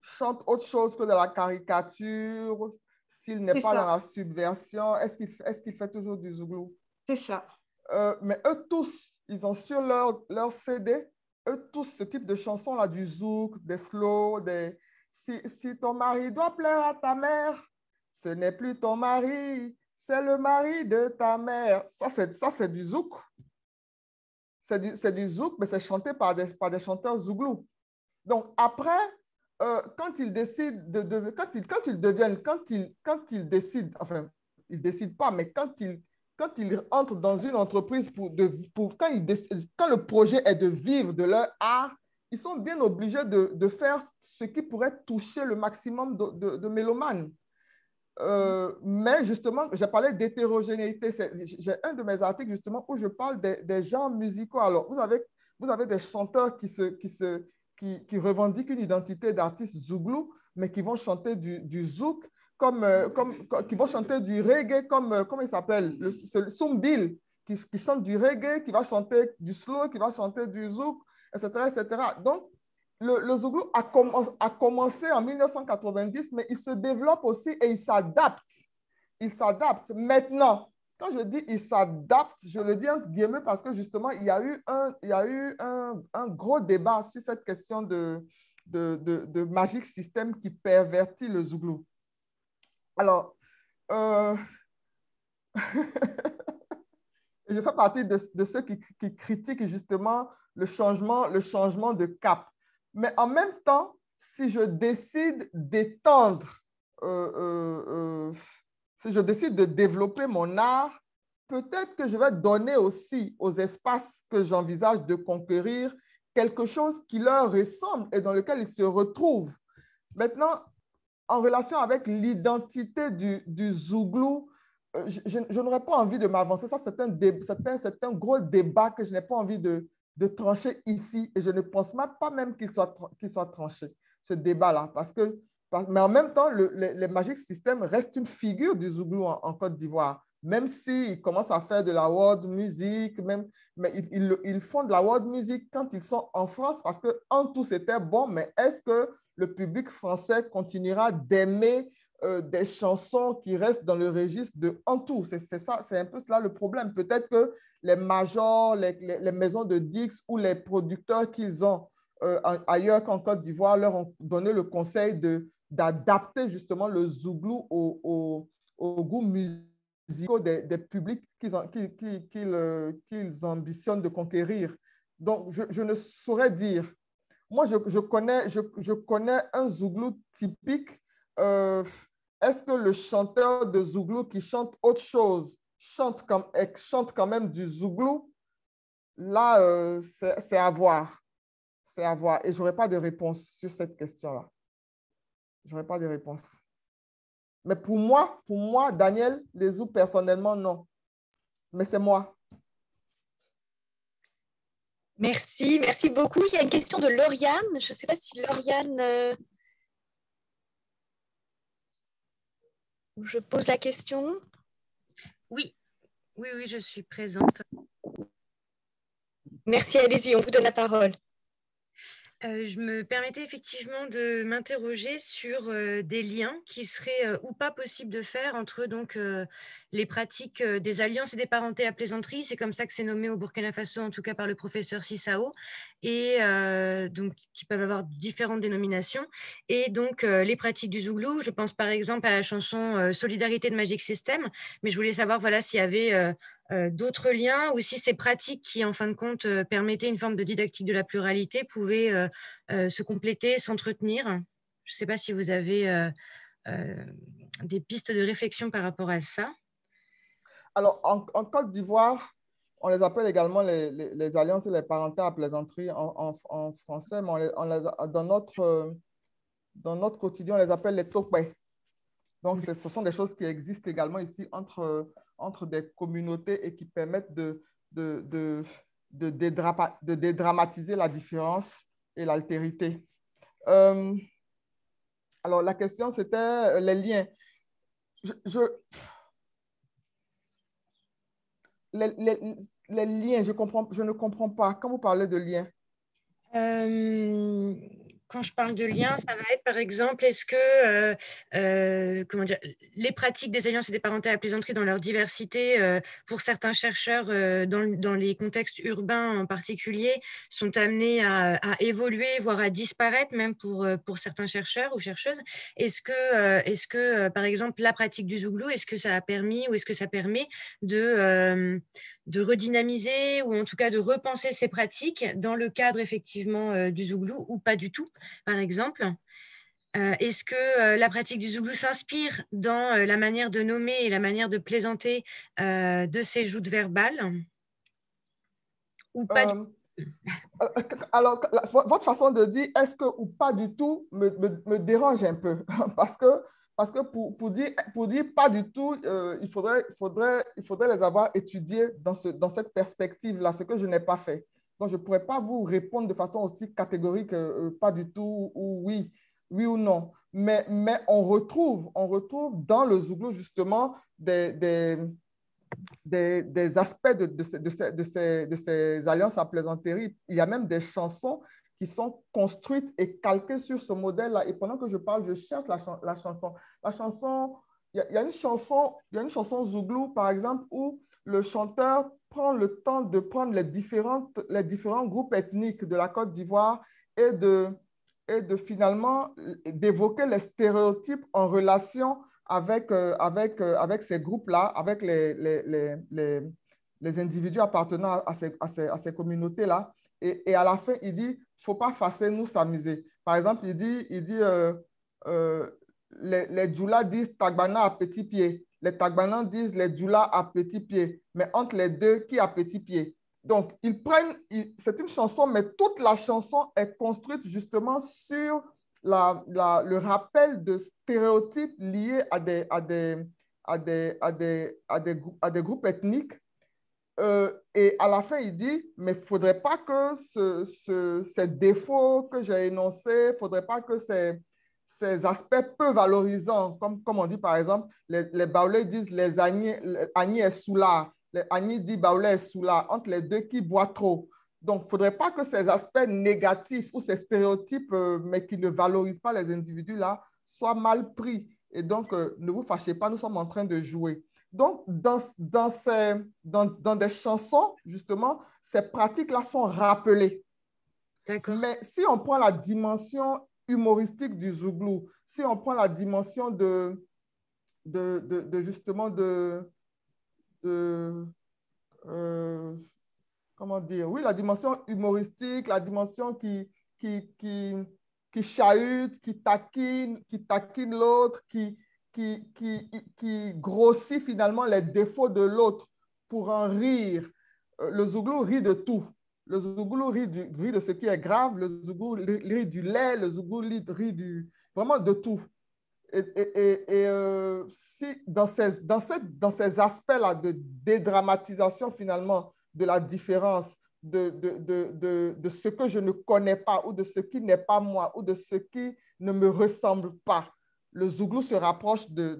chante autre chose que de la caricature, s'il n'est pas ça. dans la subversion, est-ce qu'il est fait toujours du zouglou? C'est ça. Euh, mais eux tous, ils ont sur leur, leur CD, eux tous, ce type de chansons-là, du zouk, des slow, des... Si, si ton mari doit plaire à ta mère, ce n'est plus ton mari, c'est le mari de ta mère. Ça, c'est, ça, c'est du zouk. C'est du, du zouk, mais c'est chanté par des, par des chanteurs zouglous. Donc, après, euh, quand ils décident de, quand, ils, quand ils deviennent, quand ils, quand ils décident, enfin, ils décident pas, mais quand ils, quand ils entrent dans une entreprise pour, de, pour quand, ils quand le projet est de vivre de leur art, ils sont bien obligés de, de faire ce qui pourrait toucher le maximum de, de, mélomanes. Euh, mais justement, j'ai parlé d'hétérogénéité. J'ai un de mes articles justement où je parle des, des genres musicaux. Alors, vous avez, vous avez des chanteurs qui, se, qui, se, qui, qui revendiquent une identité d'artiste zouglou, mais qui vont chanter du, du zouk, comme, euh, comme, qui vont chanter du reggae, comme, euh, comment il s'appelle? Le, le Sumbil, qui, qui chante du reggae, qui va chanter du slow, qui va chanter du zouk, etc. etc. Donc, le, le zouglou a commencé en 1990, mais il se développe aussi et il s'adapte. Il s'adapte. Maintenant, quand je dis il s'adapte, je le dis entre guillemets parce que justement, il y a eu un, il y a eu un, un gros débat sur cette question de, de, de, qui pervertit le zouglou. Alors, euh, je fais partie de, ceux qui, qui critiquent justement le changement, le changement de cap. Mais en même temps, si je décide d'étendre, euh, euh, si je décide de développer mon art, peut-être que je vais donner aussi aux espaces que j'envisage de conquérir quelque chose qui leur ressemble et dans lequel ils se retrouvent. Maintenant, en relation avec l'identité du, du Zouglou, euh, je, n'aurais pas envie de m'avancer. Ça, c'est un, dé- un- gros débat que je n'ai pas envie de, de trancher ici. Et je ne pense même pas même qu'il soit, qu'il soit tranché, ce débat-là. Parce que, mais en même temps, le, les, Magic System restent une figure du Zouglou en, Côte d'Ivoire. Même s'ils commencent à faire de la world music, même, mais ils, ils, font de la world music quand ils sont en France parce qu'en tout, c'était bon. Mais est-ce que le public français continuera d'aimer euh, des chansons qui restent dans le registre de en tout? C'est ça, c'est un peu cela le problème. Peut-être que les majors, les, les, maisons de Dix ou les producteurs qu'ils ont euh, ailleurs qu'en Côte d'Ivoire leur ont donné le conseil d'adapter justement le zouglou au, au, goût musicaux des, des publics qu'ils qu'ils ambitionnent de conquérir. Donc, je, je, ne saurais dire. Moi, je, je connais, je, je, connais un zouglou typique. Euh, est-ce que le chanteur de Zouglou qui chante autre chose chante, comme, chante quand même du Zouglou? Là, euh, c'est à voir. C'est à voir. Et je n'aurai pas de réponse sur cette question-là. Je n'aurai pas de réponse. Mais pour moi, pour moi, Daniel Lesou, personnellement, non. Mais c'est moi. Merci, merci beaucoup. Il y a une question de Lauriane. Je ne sais pas si Lauriane euh, Je pose la question. Oui, oui, oui, je suis présente. Merci, allez-y, on vous donne la parole. Je me permettais effectivement de m'interroger sur des liens qui seraient ou pas possibles de faire entre donc les pratiques des alliances et des parentés à plaisanterie, c'est comme ça que c'est nommé au Burkina Faso, en tout cas par le professeur Sissao, et donc qui peuvent avoir différentes dénominations, et donc les pratiques du Zouglou. Je pense par exemple à la chanson Solidarité de Magic System, mais je voulais savoir voilà s'il y avait d'autres liens ou si ces pratiques qui, en fin de compte, permettaient une forme de didactique de la pluralité pouvaient se compléter, s'entretenir? Je ne sais pas si vous avez des pistes de réflexion par rapport à ça. Alors, en, Côte d'Ivoire, on les appelle également les, alliances et les parentés à plaisanterie en, français, mais dans, notre, dans notre quotidien, on les appelle les topais. Donc, ce sont des choses qui existent également ici entre, entre des communautés et qui permettent de, de, de, de, de dédramatiser la différence et l'altérité. Euh, alors, la question, c'était les liens. je, les, liens, je, comprends, je ne comprends pas. Quand vous parlez de liens. Euh, quand je parle de liens, ça va être par exemple, est-ce que euh, euh, comment dire, les pratiques des alliances et des parentés à plaisanterie dans leur diversité, euh, pour certains chercheurs dans, dans, les contextes urbains en particulier, sont amenés à, évoluer, voire à disparaître, même pour, pour certains chercheurs ou chercheuses? Est-ce que, est-ce que par exemple, la pratique du zouglou, est-ce que ça a permis ou est-ce que ça permet de de redynamiser ou en tout cas de repenser ces pratiques dans le cadre effectivement euh, du Zouglou ou pas du tout, par exemple. Euh, est-ce que euh, la pratique du Zouglou s'inspire dans la manière de nommer et la manière de plaisanter de ces joutes verbales ou pas Alors, votre façon de dire est-ce que ou pas du tout me, me dérange un peu? Parce que parce que pour, pour, dire, pour dire pas du tout, euh, il, faudrait, il, faudrait, il faudrait les avoir étudiés dans, ce, dans cette perspective-là, ce que je n'ai pas fait. Donc, je ne pourrais pas vous répondre de façon aussi catégorique, euh, pas du tout, ou oui, oui ou non. Mais, mais on, retrouve, on retrouve dans le Zouglou, justement, des, des, des, aspects de, de, de, de, ces, de ces alliances à plaisanterie. Il y a même des chansons qui sont construites et calquées sur ce modèle-là. Et pendant que je parle, je cherche la, chanson. La chanson, il y, a une chanson, il y a une chanson Zouglou, par exemple, où le chanteur prend le temps de prendre les, différents groupes ethniques de la Côte d'Ivoire et de, finalement d'évoquer les stéréotypes en relation avec, euh, euh, ces groupes-là, avec les, individus appartenant à ces communautés-là. Et, à la fin, il dit, faut pas fasser nous s'amuser. Par exemple, il dit, il dit euh, euh, les, les Djoula disent Tagbana à petit pied. Les Tagbanans disent les Djoula à petit pied. Mais entre les deux, qui a petit pied Donc, ils prennent, c'est une chanson, mais toute la chanson est construite justement sur la, le rappel de stéréotypes liés à des, à des, à des, à des, à des groupes ethniques euh, et à la fin, il dit, mais il ne faudrait pas que ce, ce, ces défauts que j'ai énoncés, il ne faudrait pas que ces, aspects peu valorisants, comme, on dit par exemple, les, les disent les Agni est sous les Agni dit Baoulé est sous là, entre les deux qui boivent trop. Donc, il ne faudrait pas que ces aspects négatifs ou ces stéréotypes, euh, mais qui ne valorisent pas les individus là, soient mal pris. Et donc, euh, ne vous fâchez pas, nous sommes en train de jouer. Donc, dans, dans, ces, dans, dans des chansons, justement, ces pratiques-là sont rappelées. Mais si on prend la dimension humoristique du Zouglou, si on prend la dimension de, de, de, justement de, de euh, comment dire, oui, la dimension humoristique, la dimension qui, qui, qui, qui chahute, qui taquine, qui taquine l'autre, qui, qui, grossit finalement les défauts de l'autre pour en rire. Euh, le Zouglou rit de tout. Le Zouglou rit, rit, de ce qui est grave, le Zouglou rit du lait, le Zouglou rit vraiment de tout. Et, euh, si dans ces, dans cette, dans ces aspects-là de dédramatisation finalement de la différence, de, de, de, de, ce que je ne connais pas ou de ce qui n'est pas moi ou de ce qui ne me ressemble pas, le Zouglou se rapproche de,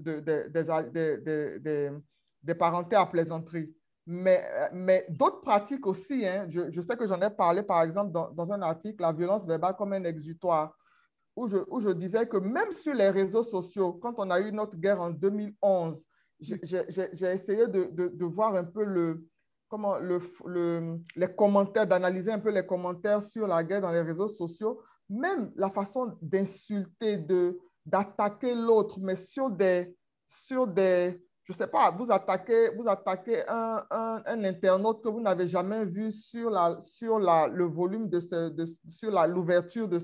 de, parentés à plaisanterie. Mais, mais d'autres pratiques aussi, hein, je, sais que j'en ai parlé par exemple dans, un article, la violence verbale comme un exutoire, où je, disais que même sur les réseaux sociaux, quand on a eu notre guerre en 2011, j'ai essayé de, voir un peu le, comment, le, le, les commentaires, d'analyser un peu les commentaires sur la guerre dans les réseaux sociaux, même la façon d'insulter, de, d'attaquer l'autre, mais sur des, je ne sais pas, vous attaquez, vous attaquez un, un, un internaute que vous n'avez jamais vu sur, la, la, le volume de, ce, sur l'ouverture de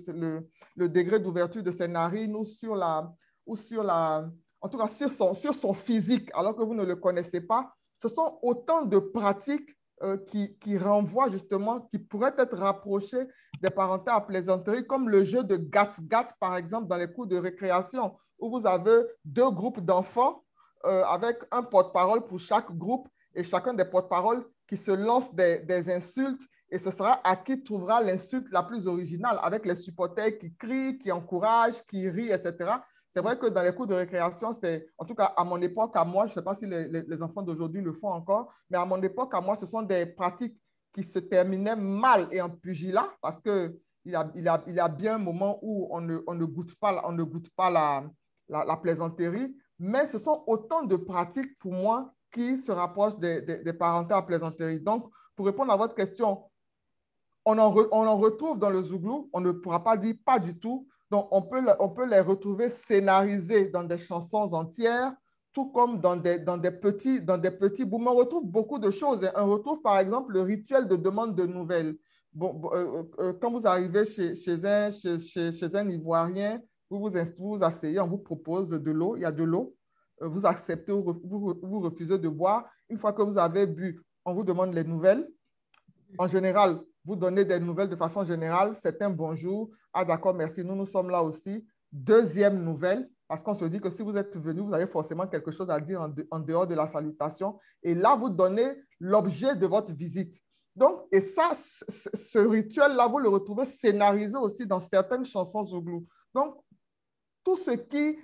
le, degré d'ouverture de ses narines ou sur la, ou sur la, en tout cas sur son physique, alors que vous ne le connaissez pas. Ce sont autant de pratiques euh, qui, qui renvoient justement, qui pourraient être rapprochés des parentés à plaisanterie, comme le jeu de gat-gat, par exemple, dans les cours de récréation, où vous avez deux groupes d'enfants euh, avec un porte-parole pour chaque groupe et chacun des porte-paroles qui se lancent des, des, insultes et ce sera à qui trouvera l'insulte la plus originale avec les supporters qui crient, qui encouragent, qui rient, etc. C'est vrai que dans les cours de récréation, c'est, en tout cas à mon époque, à moi, je ne sais pas si les, enfants d'aujourd'hui le font encore, mais à mon époque, à moi, ce sont des pratiques qui se terminaient mal et en pugilat parce y a, il il a bien un moment où on ne, goûte pas, on ne goûte pas la, la, la, plaisanterie, mais ce sont autant de pratiques pour moi qui se rapprochent des, parentés à plaisanterie. Donc, pour répondre à votre question, on en retrouve dans le Zouglou, on ne pourra pas dire pas du tout, donc, on peut, les retrouver scénarisés dans des chansons entières, tout comme dans des, petits, dans des bouts. on retrouve beaucoup de choses. Hein. On retrouve, par exemple, le rituel de demande de nouvelles. Bon, euh, euh, euh, quand vous arrivez chez, un, Ivoirien, vous vous, asseyez, on vous propose de l'eau, il y a de l'eau, vous acceptez ou vous refusez de boire. Une fois que vous avez bu, on vous demande les nouvelles. En général, vous donnez des nouvelles de façon générale. C'est un bonjour. Ah, d'accord, merci. Nous, nous sommes là aussi. Deuxième nouvelle, parce qu'on se dit que si vous êtes venu, vous avez forcément quelque chose à dire en, dehors de la salutation. Et là, vous donnez l'objet de votre visite. Donc, et ça, ce rituel-là, vous le retrouvez scénarisé aussi dans certaines chansons zouglou. Donc, tout ce qui,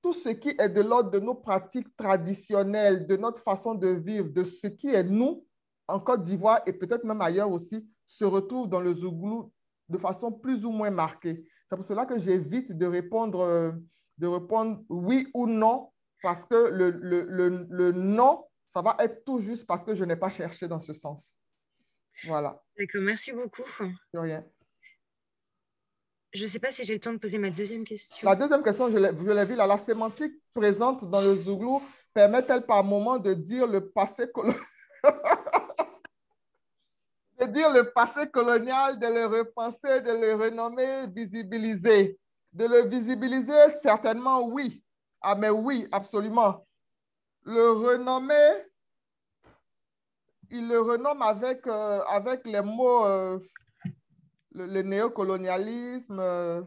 tout ce qui est de l'ordre de nos pratiques traditionnelles, de notre façon de vivre, de ce qui est nous en Côte d'Ivoire et peut-être même ailleurs aussi, se retrouve dans le Zouglou de façon plus ou moins marquée. C'est pour cela que j'évite de répondre, euh, de répondre oui ou non, parce que le, le, le, le non, ça va être tout juste parce que je n'ai pas cherché dans ce sens. Voilà. D'accord, merci beaucoup. De rien. Je ne sais pas si j'ai le temps de poser ma deuxième question. La deuxième question, je l'ai vue là. La sémantique présente dans le Zouglou permet-elle par moment de dire le passé colonial? dire le passé colonial, de le repenser, de le renommer, visibiliser. De le visibiliser, certainement oui. Ah, mais oui, absolument. Le renommer, il le renomme avec, euh, avec les mots, euh, le, néocolonialisme, euh,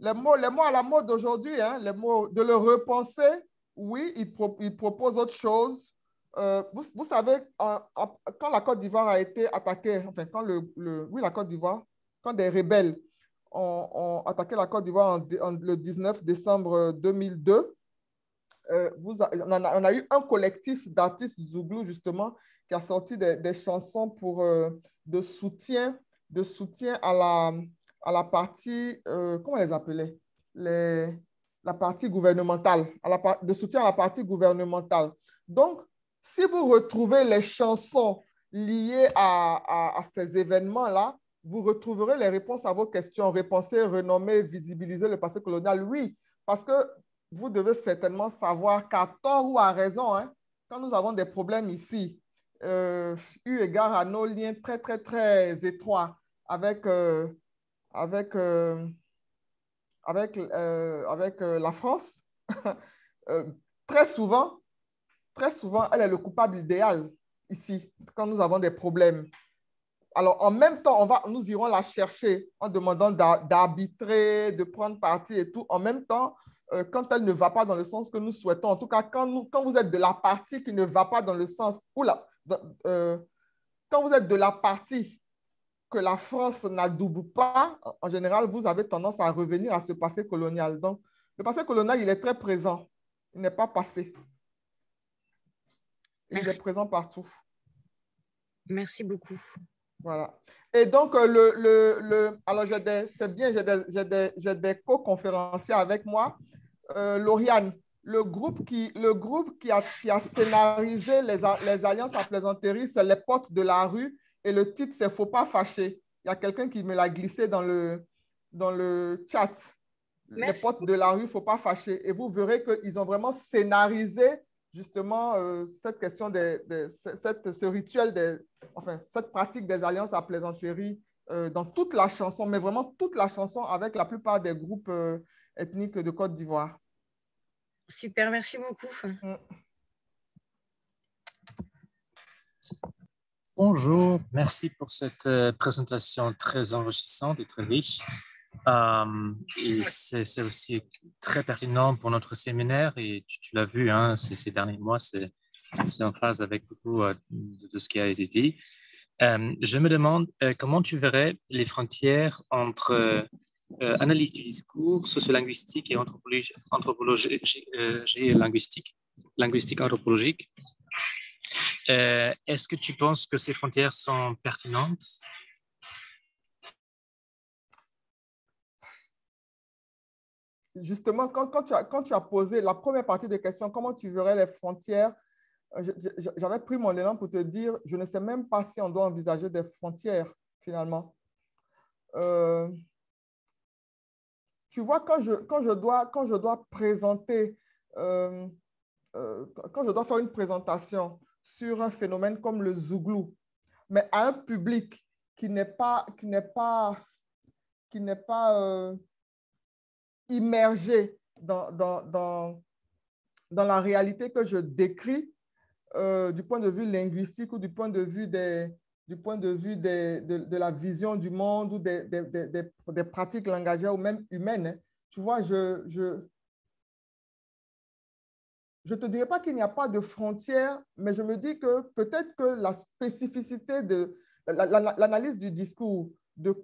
les, mots, les mots à la mode d'aujourd'hui, hein, les mots de le repenser, oui, il propose autre chose euh, vous, vous, savez, quand la Côte d'Ivoire a été attaquée, enfin, quand le, le, oui, la d'Ivoire, quand des rebelles ont, attaqué la Côte d'Ivoire le 19 décembre 2002, euh, vous on, a, eu un collectif d'artistes Zouglou, justement, qui a sorti des, des chansons pour, euh, de, soutien, de soutien à la, à la partie, comment les appelait? Les, La partie gouvernementale, de soutien à la partie gouvernementale. Donc, si vous retrouvez les chansons liées à, à, ces événements-là, vous retrouverez les réponses à vos questions. Repenser, renommer, visibiliser le passé colonial, oui, parce que vous devez certainement savoir qu'à tort ou à raison, hein, quand nous avons des problèmes ici, euh, eu égard à nos liens très, très, très étroits avec, euh, avec, euh, avec, avec la France, très souvent, très souvent, elle est le coupable idéal ici, quand nous avons des problèmes. Alors, en même temps, on va, nous irons la chercher en demandant d'arbitrer, de prendre parti et tout. En même temps, euh, quand elle ne va pas dans le sens que nous souhaitons, en tout cas, quand, vous êtes de la partie qui ne va pas dans le sens, oula, euh, quand vous êtes de la partie que la France n'adoube pas, en général, vous avez tendance à revenir à ce passé colonial. Donc, le passé colonial, il est très présent. Il n'est pas passé. Il est présent partout. Merci beaucoup. Voilà. Et donc, euh, le, le, le alors, c'est bien, j'ai des, des, des co-conférenciers avec moi euh, Lauriane, le groupe qui, le groupe qui, a, qui a scénarisé les, les alliances à plaisanterie, c'est les potes de la rue et le titre, c'est Faut pas fâcher. Il y a quelqu'un qui me l'a glissé dans le, dans le chat. Merci. Les potes de la rue, faut pas fâcher. Et vous verrez qu'ils ont vraiment scénarisé justement euh, cette question, de, de, cette, ce rituel, de, enfin, cette pratique des alliances à plaisanterie euh, dans toute la chanson, mais vraiment toute la chanson avec la plupart des groupes euh, ethniques de Côte d'Ivoire. Super, merci beaucoup. Mm. Bonjour, merci pour cette présentation très enrichissante et très riche. Euh, et c'est aussi très pertinent pour notre séminaire et tu, l'as vu hein, ces, derniers mois, c'est en phase avec beaucoup euh, de, ce qui a été dit. Euh, je me demande comment tu verrais les frontières entre euh, analyse du discours, sociolinguistique et anthropologie, linguistique, anthropologique. Est-ce que tu penses que ces frontières sont pertinentes? Justement, quand, quand, tu as, posé la première partie des questions, comment tu verrais les frontières J'avais pris mon élan pour te dire, je ne sais même pas si on doit envisager des frontières finalement. Euh, tu vois, quand je, dois, quand je dois présenter, euh, euh, quand je dois faire une présentation sur un phénomène comme le zouglou, mais à un public qui n'est pas, qui n'est pas, qui n'est pas euh, immergé dans, dans, dans, dans, la réalité que je décris euh, du point de vue linguistique ou du point de vue des, du point de vue des, de, la vision du monde ou des, des, pratiques langagères ou même humaines, tu vois, je je, je te dirais pas qu'il n'y a pas de frontières, mais je me dis que peut-être que la spécificité de l'analyse du discours, de,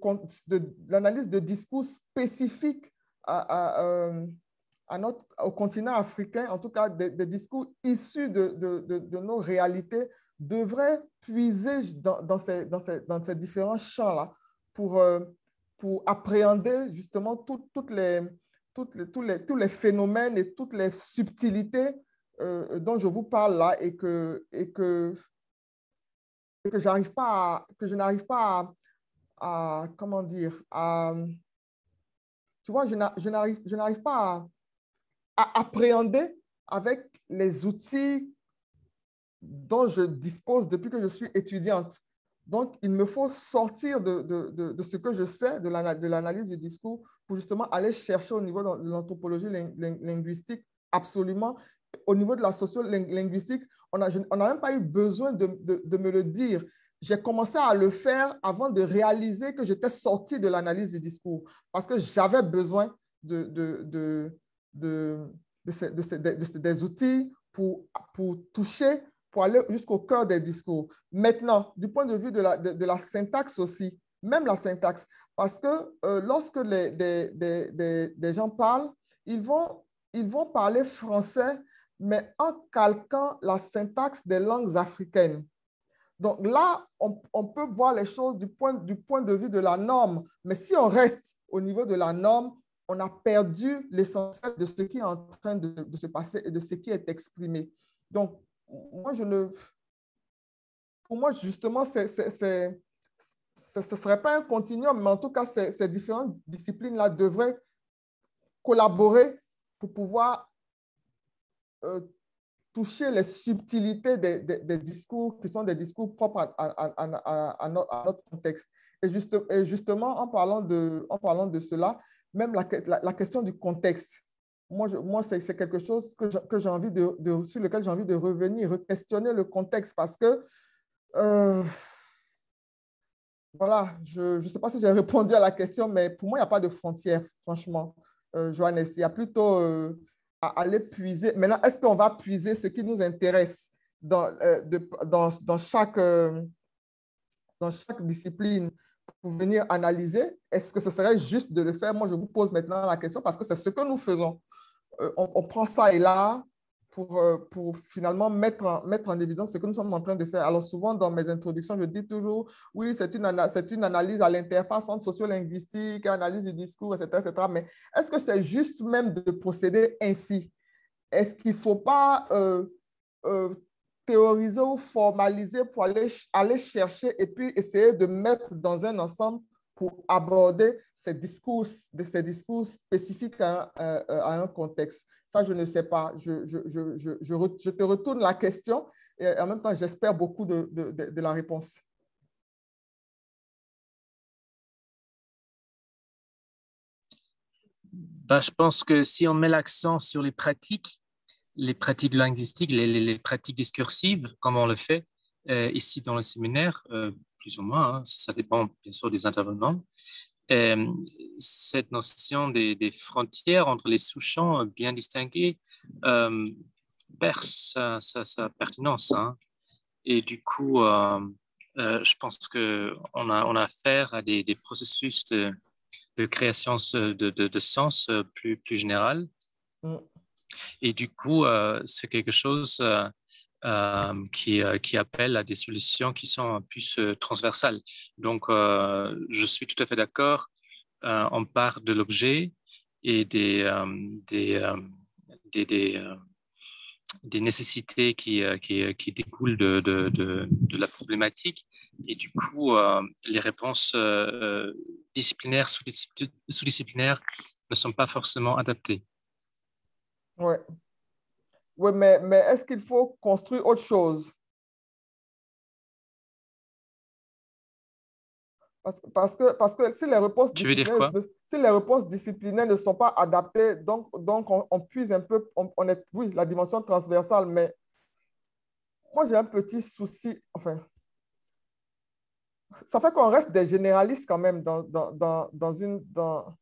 de l'analyse de discours spécifique euh, au continent africain, en tout cas des, discours issus de, nos réalités, devrait puiser dans, ces, différents champs-là pour, euh, appréhender justement tout, toutes les, tous, les, phénomènes et toutes les subtilités euh, dont je vous parle là et que, pas à, que je n'arrive pas à, comment dire, tu vois, je n'arrive pas à, appréhender avec les outils dont je dispose depuis que je suis étudiante. Donc, il me faut sortir de, ce que je sais de l'analyse du discours pour justement aller chercher au niveau de l'anthropologie linguistique, absolument. Au niveau de la sociolinguistique, on n'a même pas eu besoin de, me le dire. J'ai commencé à le faire avant de réaliser que j'étais sorti de l'analyse du discours parce que j'avais besoin de, de, de, des outils pour, pour toucher pour aller jusqu'au cœur des discours. Maintenant, du point de vue de la, de, la syntaxe aussi, même la syntaxe, parce que euh, lorsque les, des, des, des, gens parlent, ils vont, ils vont parler français, mais en calquant la syntaxe des langues africaines. Donc là, on, peut voir les choses du point, de vue de la norme, mais si on reste au niveau de la norme, on a perdu l'essentiel de ce qui est en train de, se passer et de ce qui est exprimé. Donc, moi, je ne... Pour moi, justement, ce ne serait pas un continuum, mais en tout cas, ces, différentes disciplines-là devraient collaborer pour pouvoir euh, toucher les subtilités des, des, discours qui sont des discours propres à, notre contexte. Et, juste, et, justement, en parlant de, en parlant de cela, même la, la, question du contexte, moi, moi c'est quelque chose que, que envie de, sur lequel j'ai envie de revenir, questionner le contexte parce que, euh, voilà, je ne sais pas si j'ai répondu à la question, mais pour moi, il n'y a pas de frontière, franchement, euh, Johannes. Il y a plutôt euh, aller puiser. Maintenant, est-ce qu'on va puiser ce qui nous intéresse dans, euh, dans, dans chaque, dans chaque discipline pour venir analyser, est-ce que ce serait juste de le faire? Moi, je vous pose maintenant la question parce que c'est ce que nous faisons. Euh, on, prend ça et là pour, euh, pour finalement mettre en, mettre en évidence ce que nous sommes en train de faire. Alors souvent, dans mes introductions, je dis toujours, oui, c'est une, c'est une analyse à l'interface entre sociolinguistique, analyse du discours, etc. etc. Mais est-ce que c'est juste même de procéder ainsi? Est-ce qu'il ne faut pas... Euh, théoriser ou formaliser pour aller, aller chercher et puis essayer de mettre dans un ensemble pour aborder ces discours, ces discours spécifiques à, à, un contexte. Ça, je ne sais pas. Je, te retourne la question et en même temps, j'espère beaucoup de, la réponse. Bah, je pense que si on met l'accent sur les pratiques, les pratiques linguistiques, les, pratiques discursives, comme on le fait euh, ici dans le séminaire, euh, plus ou moins, hein, ça dépend bien sûr des intervenants. Euh, cette notion des, frontières entre les sous-champs bien distingués perd sa, pertinence. Hein. Et du coup, je pense qu'on a, on a affaire à des, processus de, création de, sens plus, plus général. Mm. Et du coup, euh, c'est quelque chose euh, euh, qui, qui, appelle à des solutions qui sont plus transversales. Donc, je suis tout à fait d'accord. on part de l'objet et des, nécessités qui, découlent de, la problématique. Et du coup, les réponses disciplinaires, sous-disciplinaires ne sont pas forcément adaptées. Oui. Oui, mais, mais est-ce qu'il faut construire autre chose? Parce, parce, que, parce que si les réponses tu veux dire quoi? si les réponses disciplinaires ne sont pas adaptées, donc, donc on, on puise un peu, on, est, oui, la dimension transversale, mais moi j'ai un petit souci, enfin, ça fait qu'on reste des généralistes quand même dans, dans, dans, dans une, dans,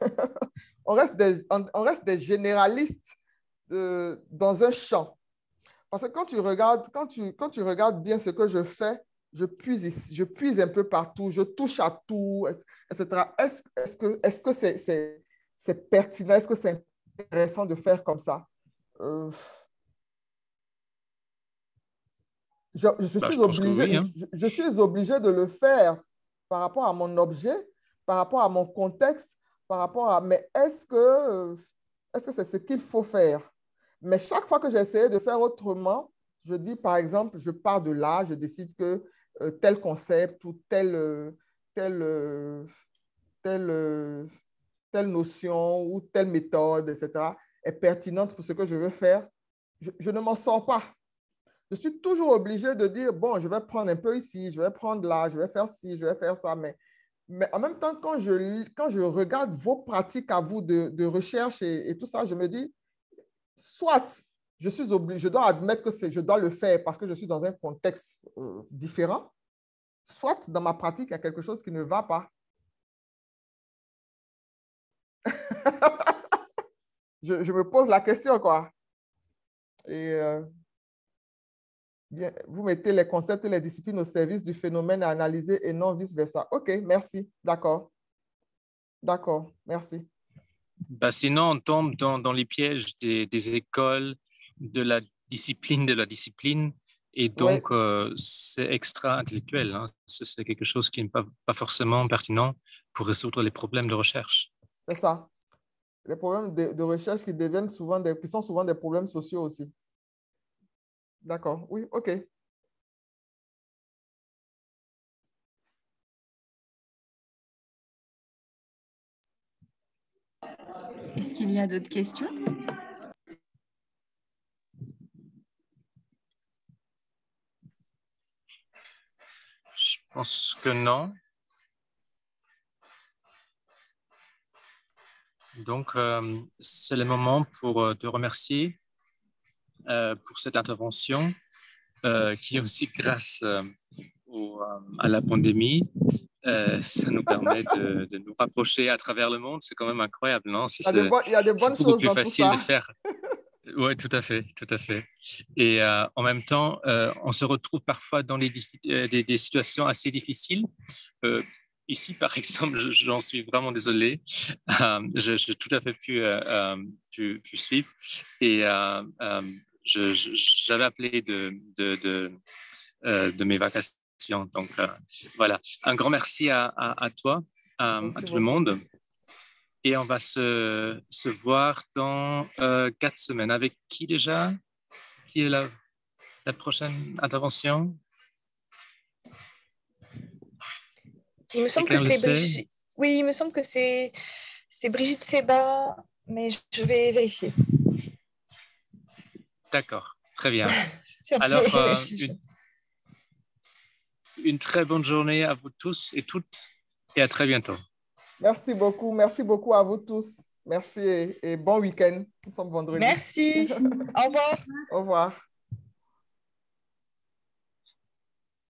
on, reste des, on, reste des généralistes de, dans un champ. Parce que quand tu, regardes, quand, tu, quand tu regardes bien ce que je fais, je puise, je puise un peu partout, je touche à tout, etc. Est-ce est que c'est -ce que c'est c'est pertinent? Est-ce que c'est intéressant de faire comme ça? Euh, je, je, bah, suis obligé, hein. je, je, suis obligé de le faire par rapport à mon objet, par rapport à mon contexte, par rapport à, mais est-ce que est-ce que c'est ce qu'il faut faire? Mais chaque fois que j'essaie de faire autrement, je dis, par exemple, je pars de là, je décide que euh, tel concept ou telle, telle, telle, telle notion ou telle méthode, etc., est pertinente pour ce que je veux faire, je, ne m'en sors pas. Je suis toujours obligé de dire, bon, je vais prendre un peu ici, je vais prendre là, je vais faire ci, je vais faire ça, mais mais en même temps, quand je, quand je regarde vos pratiques à vous de, de recherche et, tout ça, je me dis, soit je suis obligé, je dois admettre que je dois le faire parce que je suis dans un contexte euh, différent, soit dans ma pratique, il y a quelque chose qui ne va pas. je, me pose la question, quoi. Et euh, Bien, vous mettez les concepts et les disciplines au service du phénomène à analyser et non vice-versa. OK, merci. D'accord. D'accord, merci. Bah, sinon, on tombe dans, dans les pièges des, des, écoles, de la discipline de la discipline. Et donc, ouais. euh, c'est extra-intellectuel. Hein. C'est quelque chose qui n'est pas, pas forcément pertinent pour résoudre les problèmes de recherche. C'est ça. Les problèmes de, de, recherche qui deviennent souvent des, qui sont souvent des problèmes sociaux aussi. D'accord. Oui, OK. Est-ce qu'il y a d'autres questions? Je pense que non. Donc, euh, c'est le moment pour euh, te remercier euh, pour cette intervention qui est aussi grâce à la pandémie. ça nous permet de, de, nous rapprocher à travers le monde. C'est quand même incroyable, non? Il, y a des il y a des bonnes beaucoup choses plus dans facile tout de faire. Oui, tout à fait, tout à fait. Et euh, en même temps, euh, on se retrouve parfois dans les, des, des, situations assez difficiles. Euh, ici, par exemple, j'en suis vraiment désolé. J'ai tout à fait pu, pu, pu suivre. Et j'avais appelé de, de, de, de, mes vacations. Donc, voilà. Un grand merci à, à, à toi, à, à tout le monde et on va se, se voir dans euh, quatre semaines. Avec qui déjà? Qui est la, la prochaine intervention? Il me semble que c'est Brigitte. Oui, il me semble que c'est c'est Brigitte Seba, mais je vais vérifier. D'accord, très bien. Alors, euh, une, une très bonne journée à vous tous et toutes et à très bientôt. Merci beaucoup. Merci beaucoup à vous tous. Merci et, et bon week-end. Nous sommes vendredi. Merci. Au revoir. Au revoir.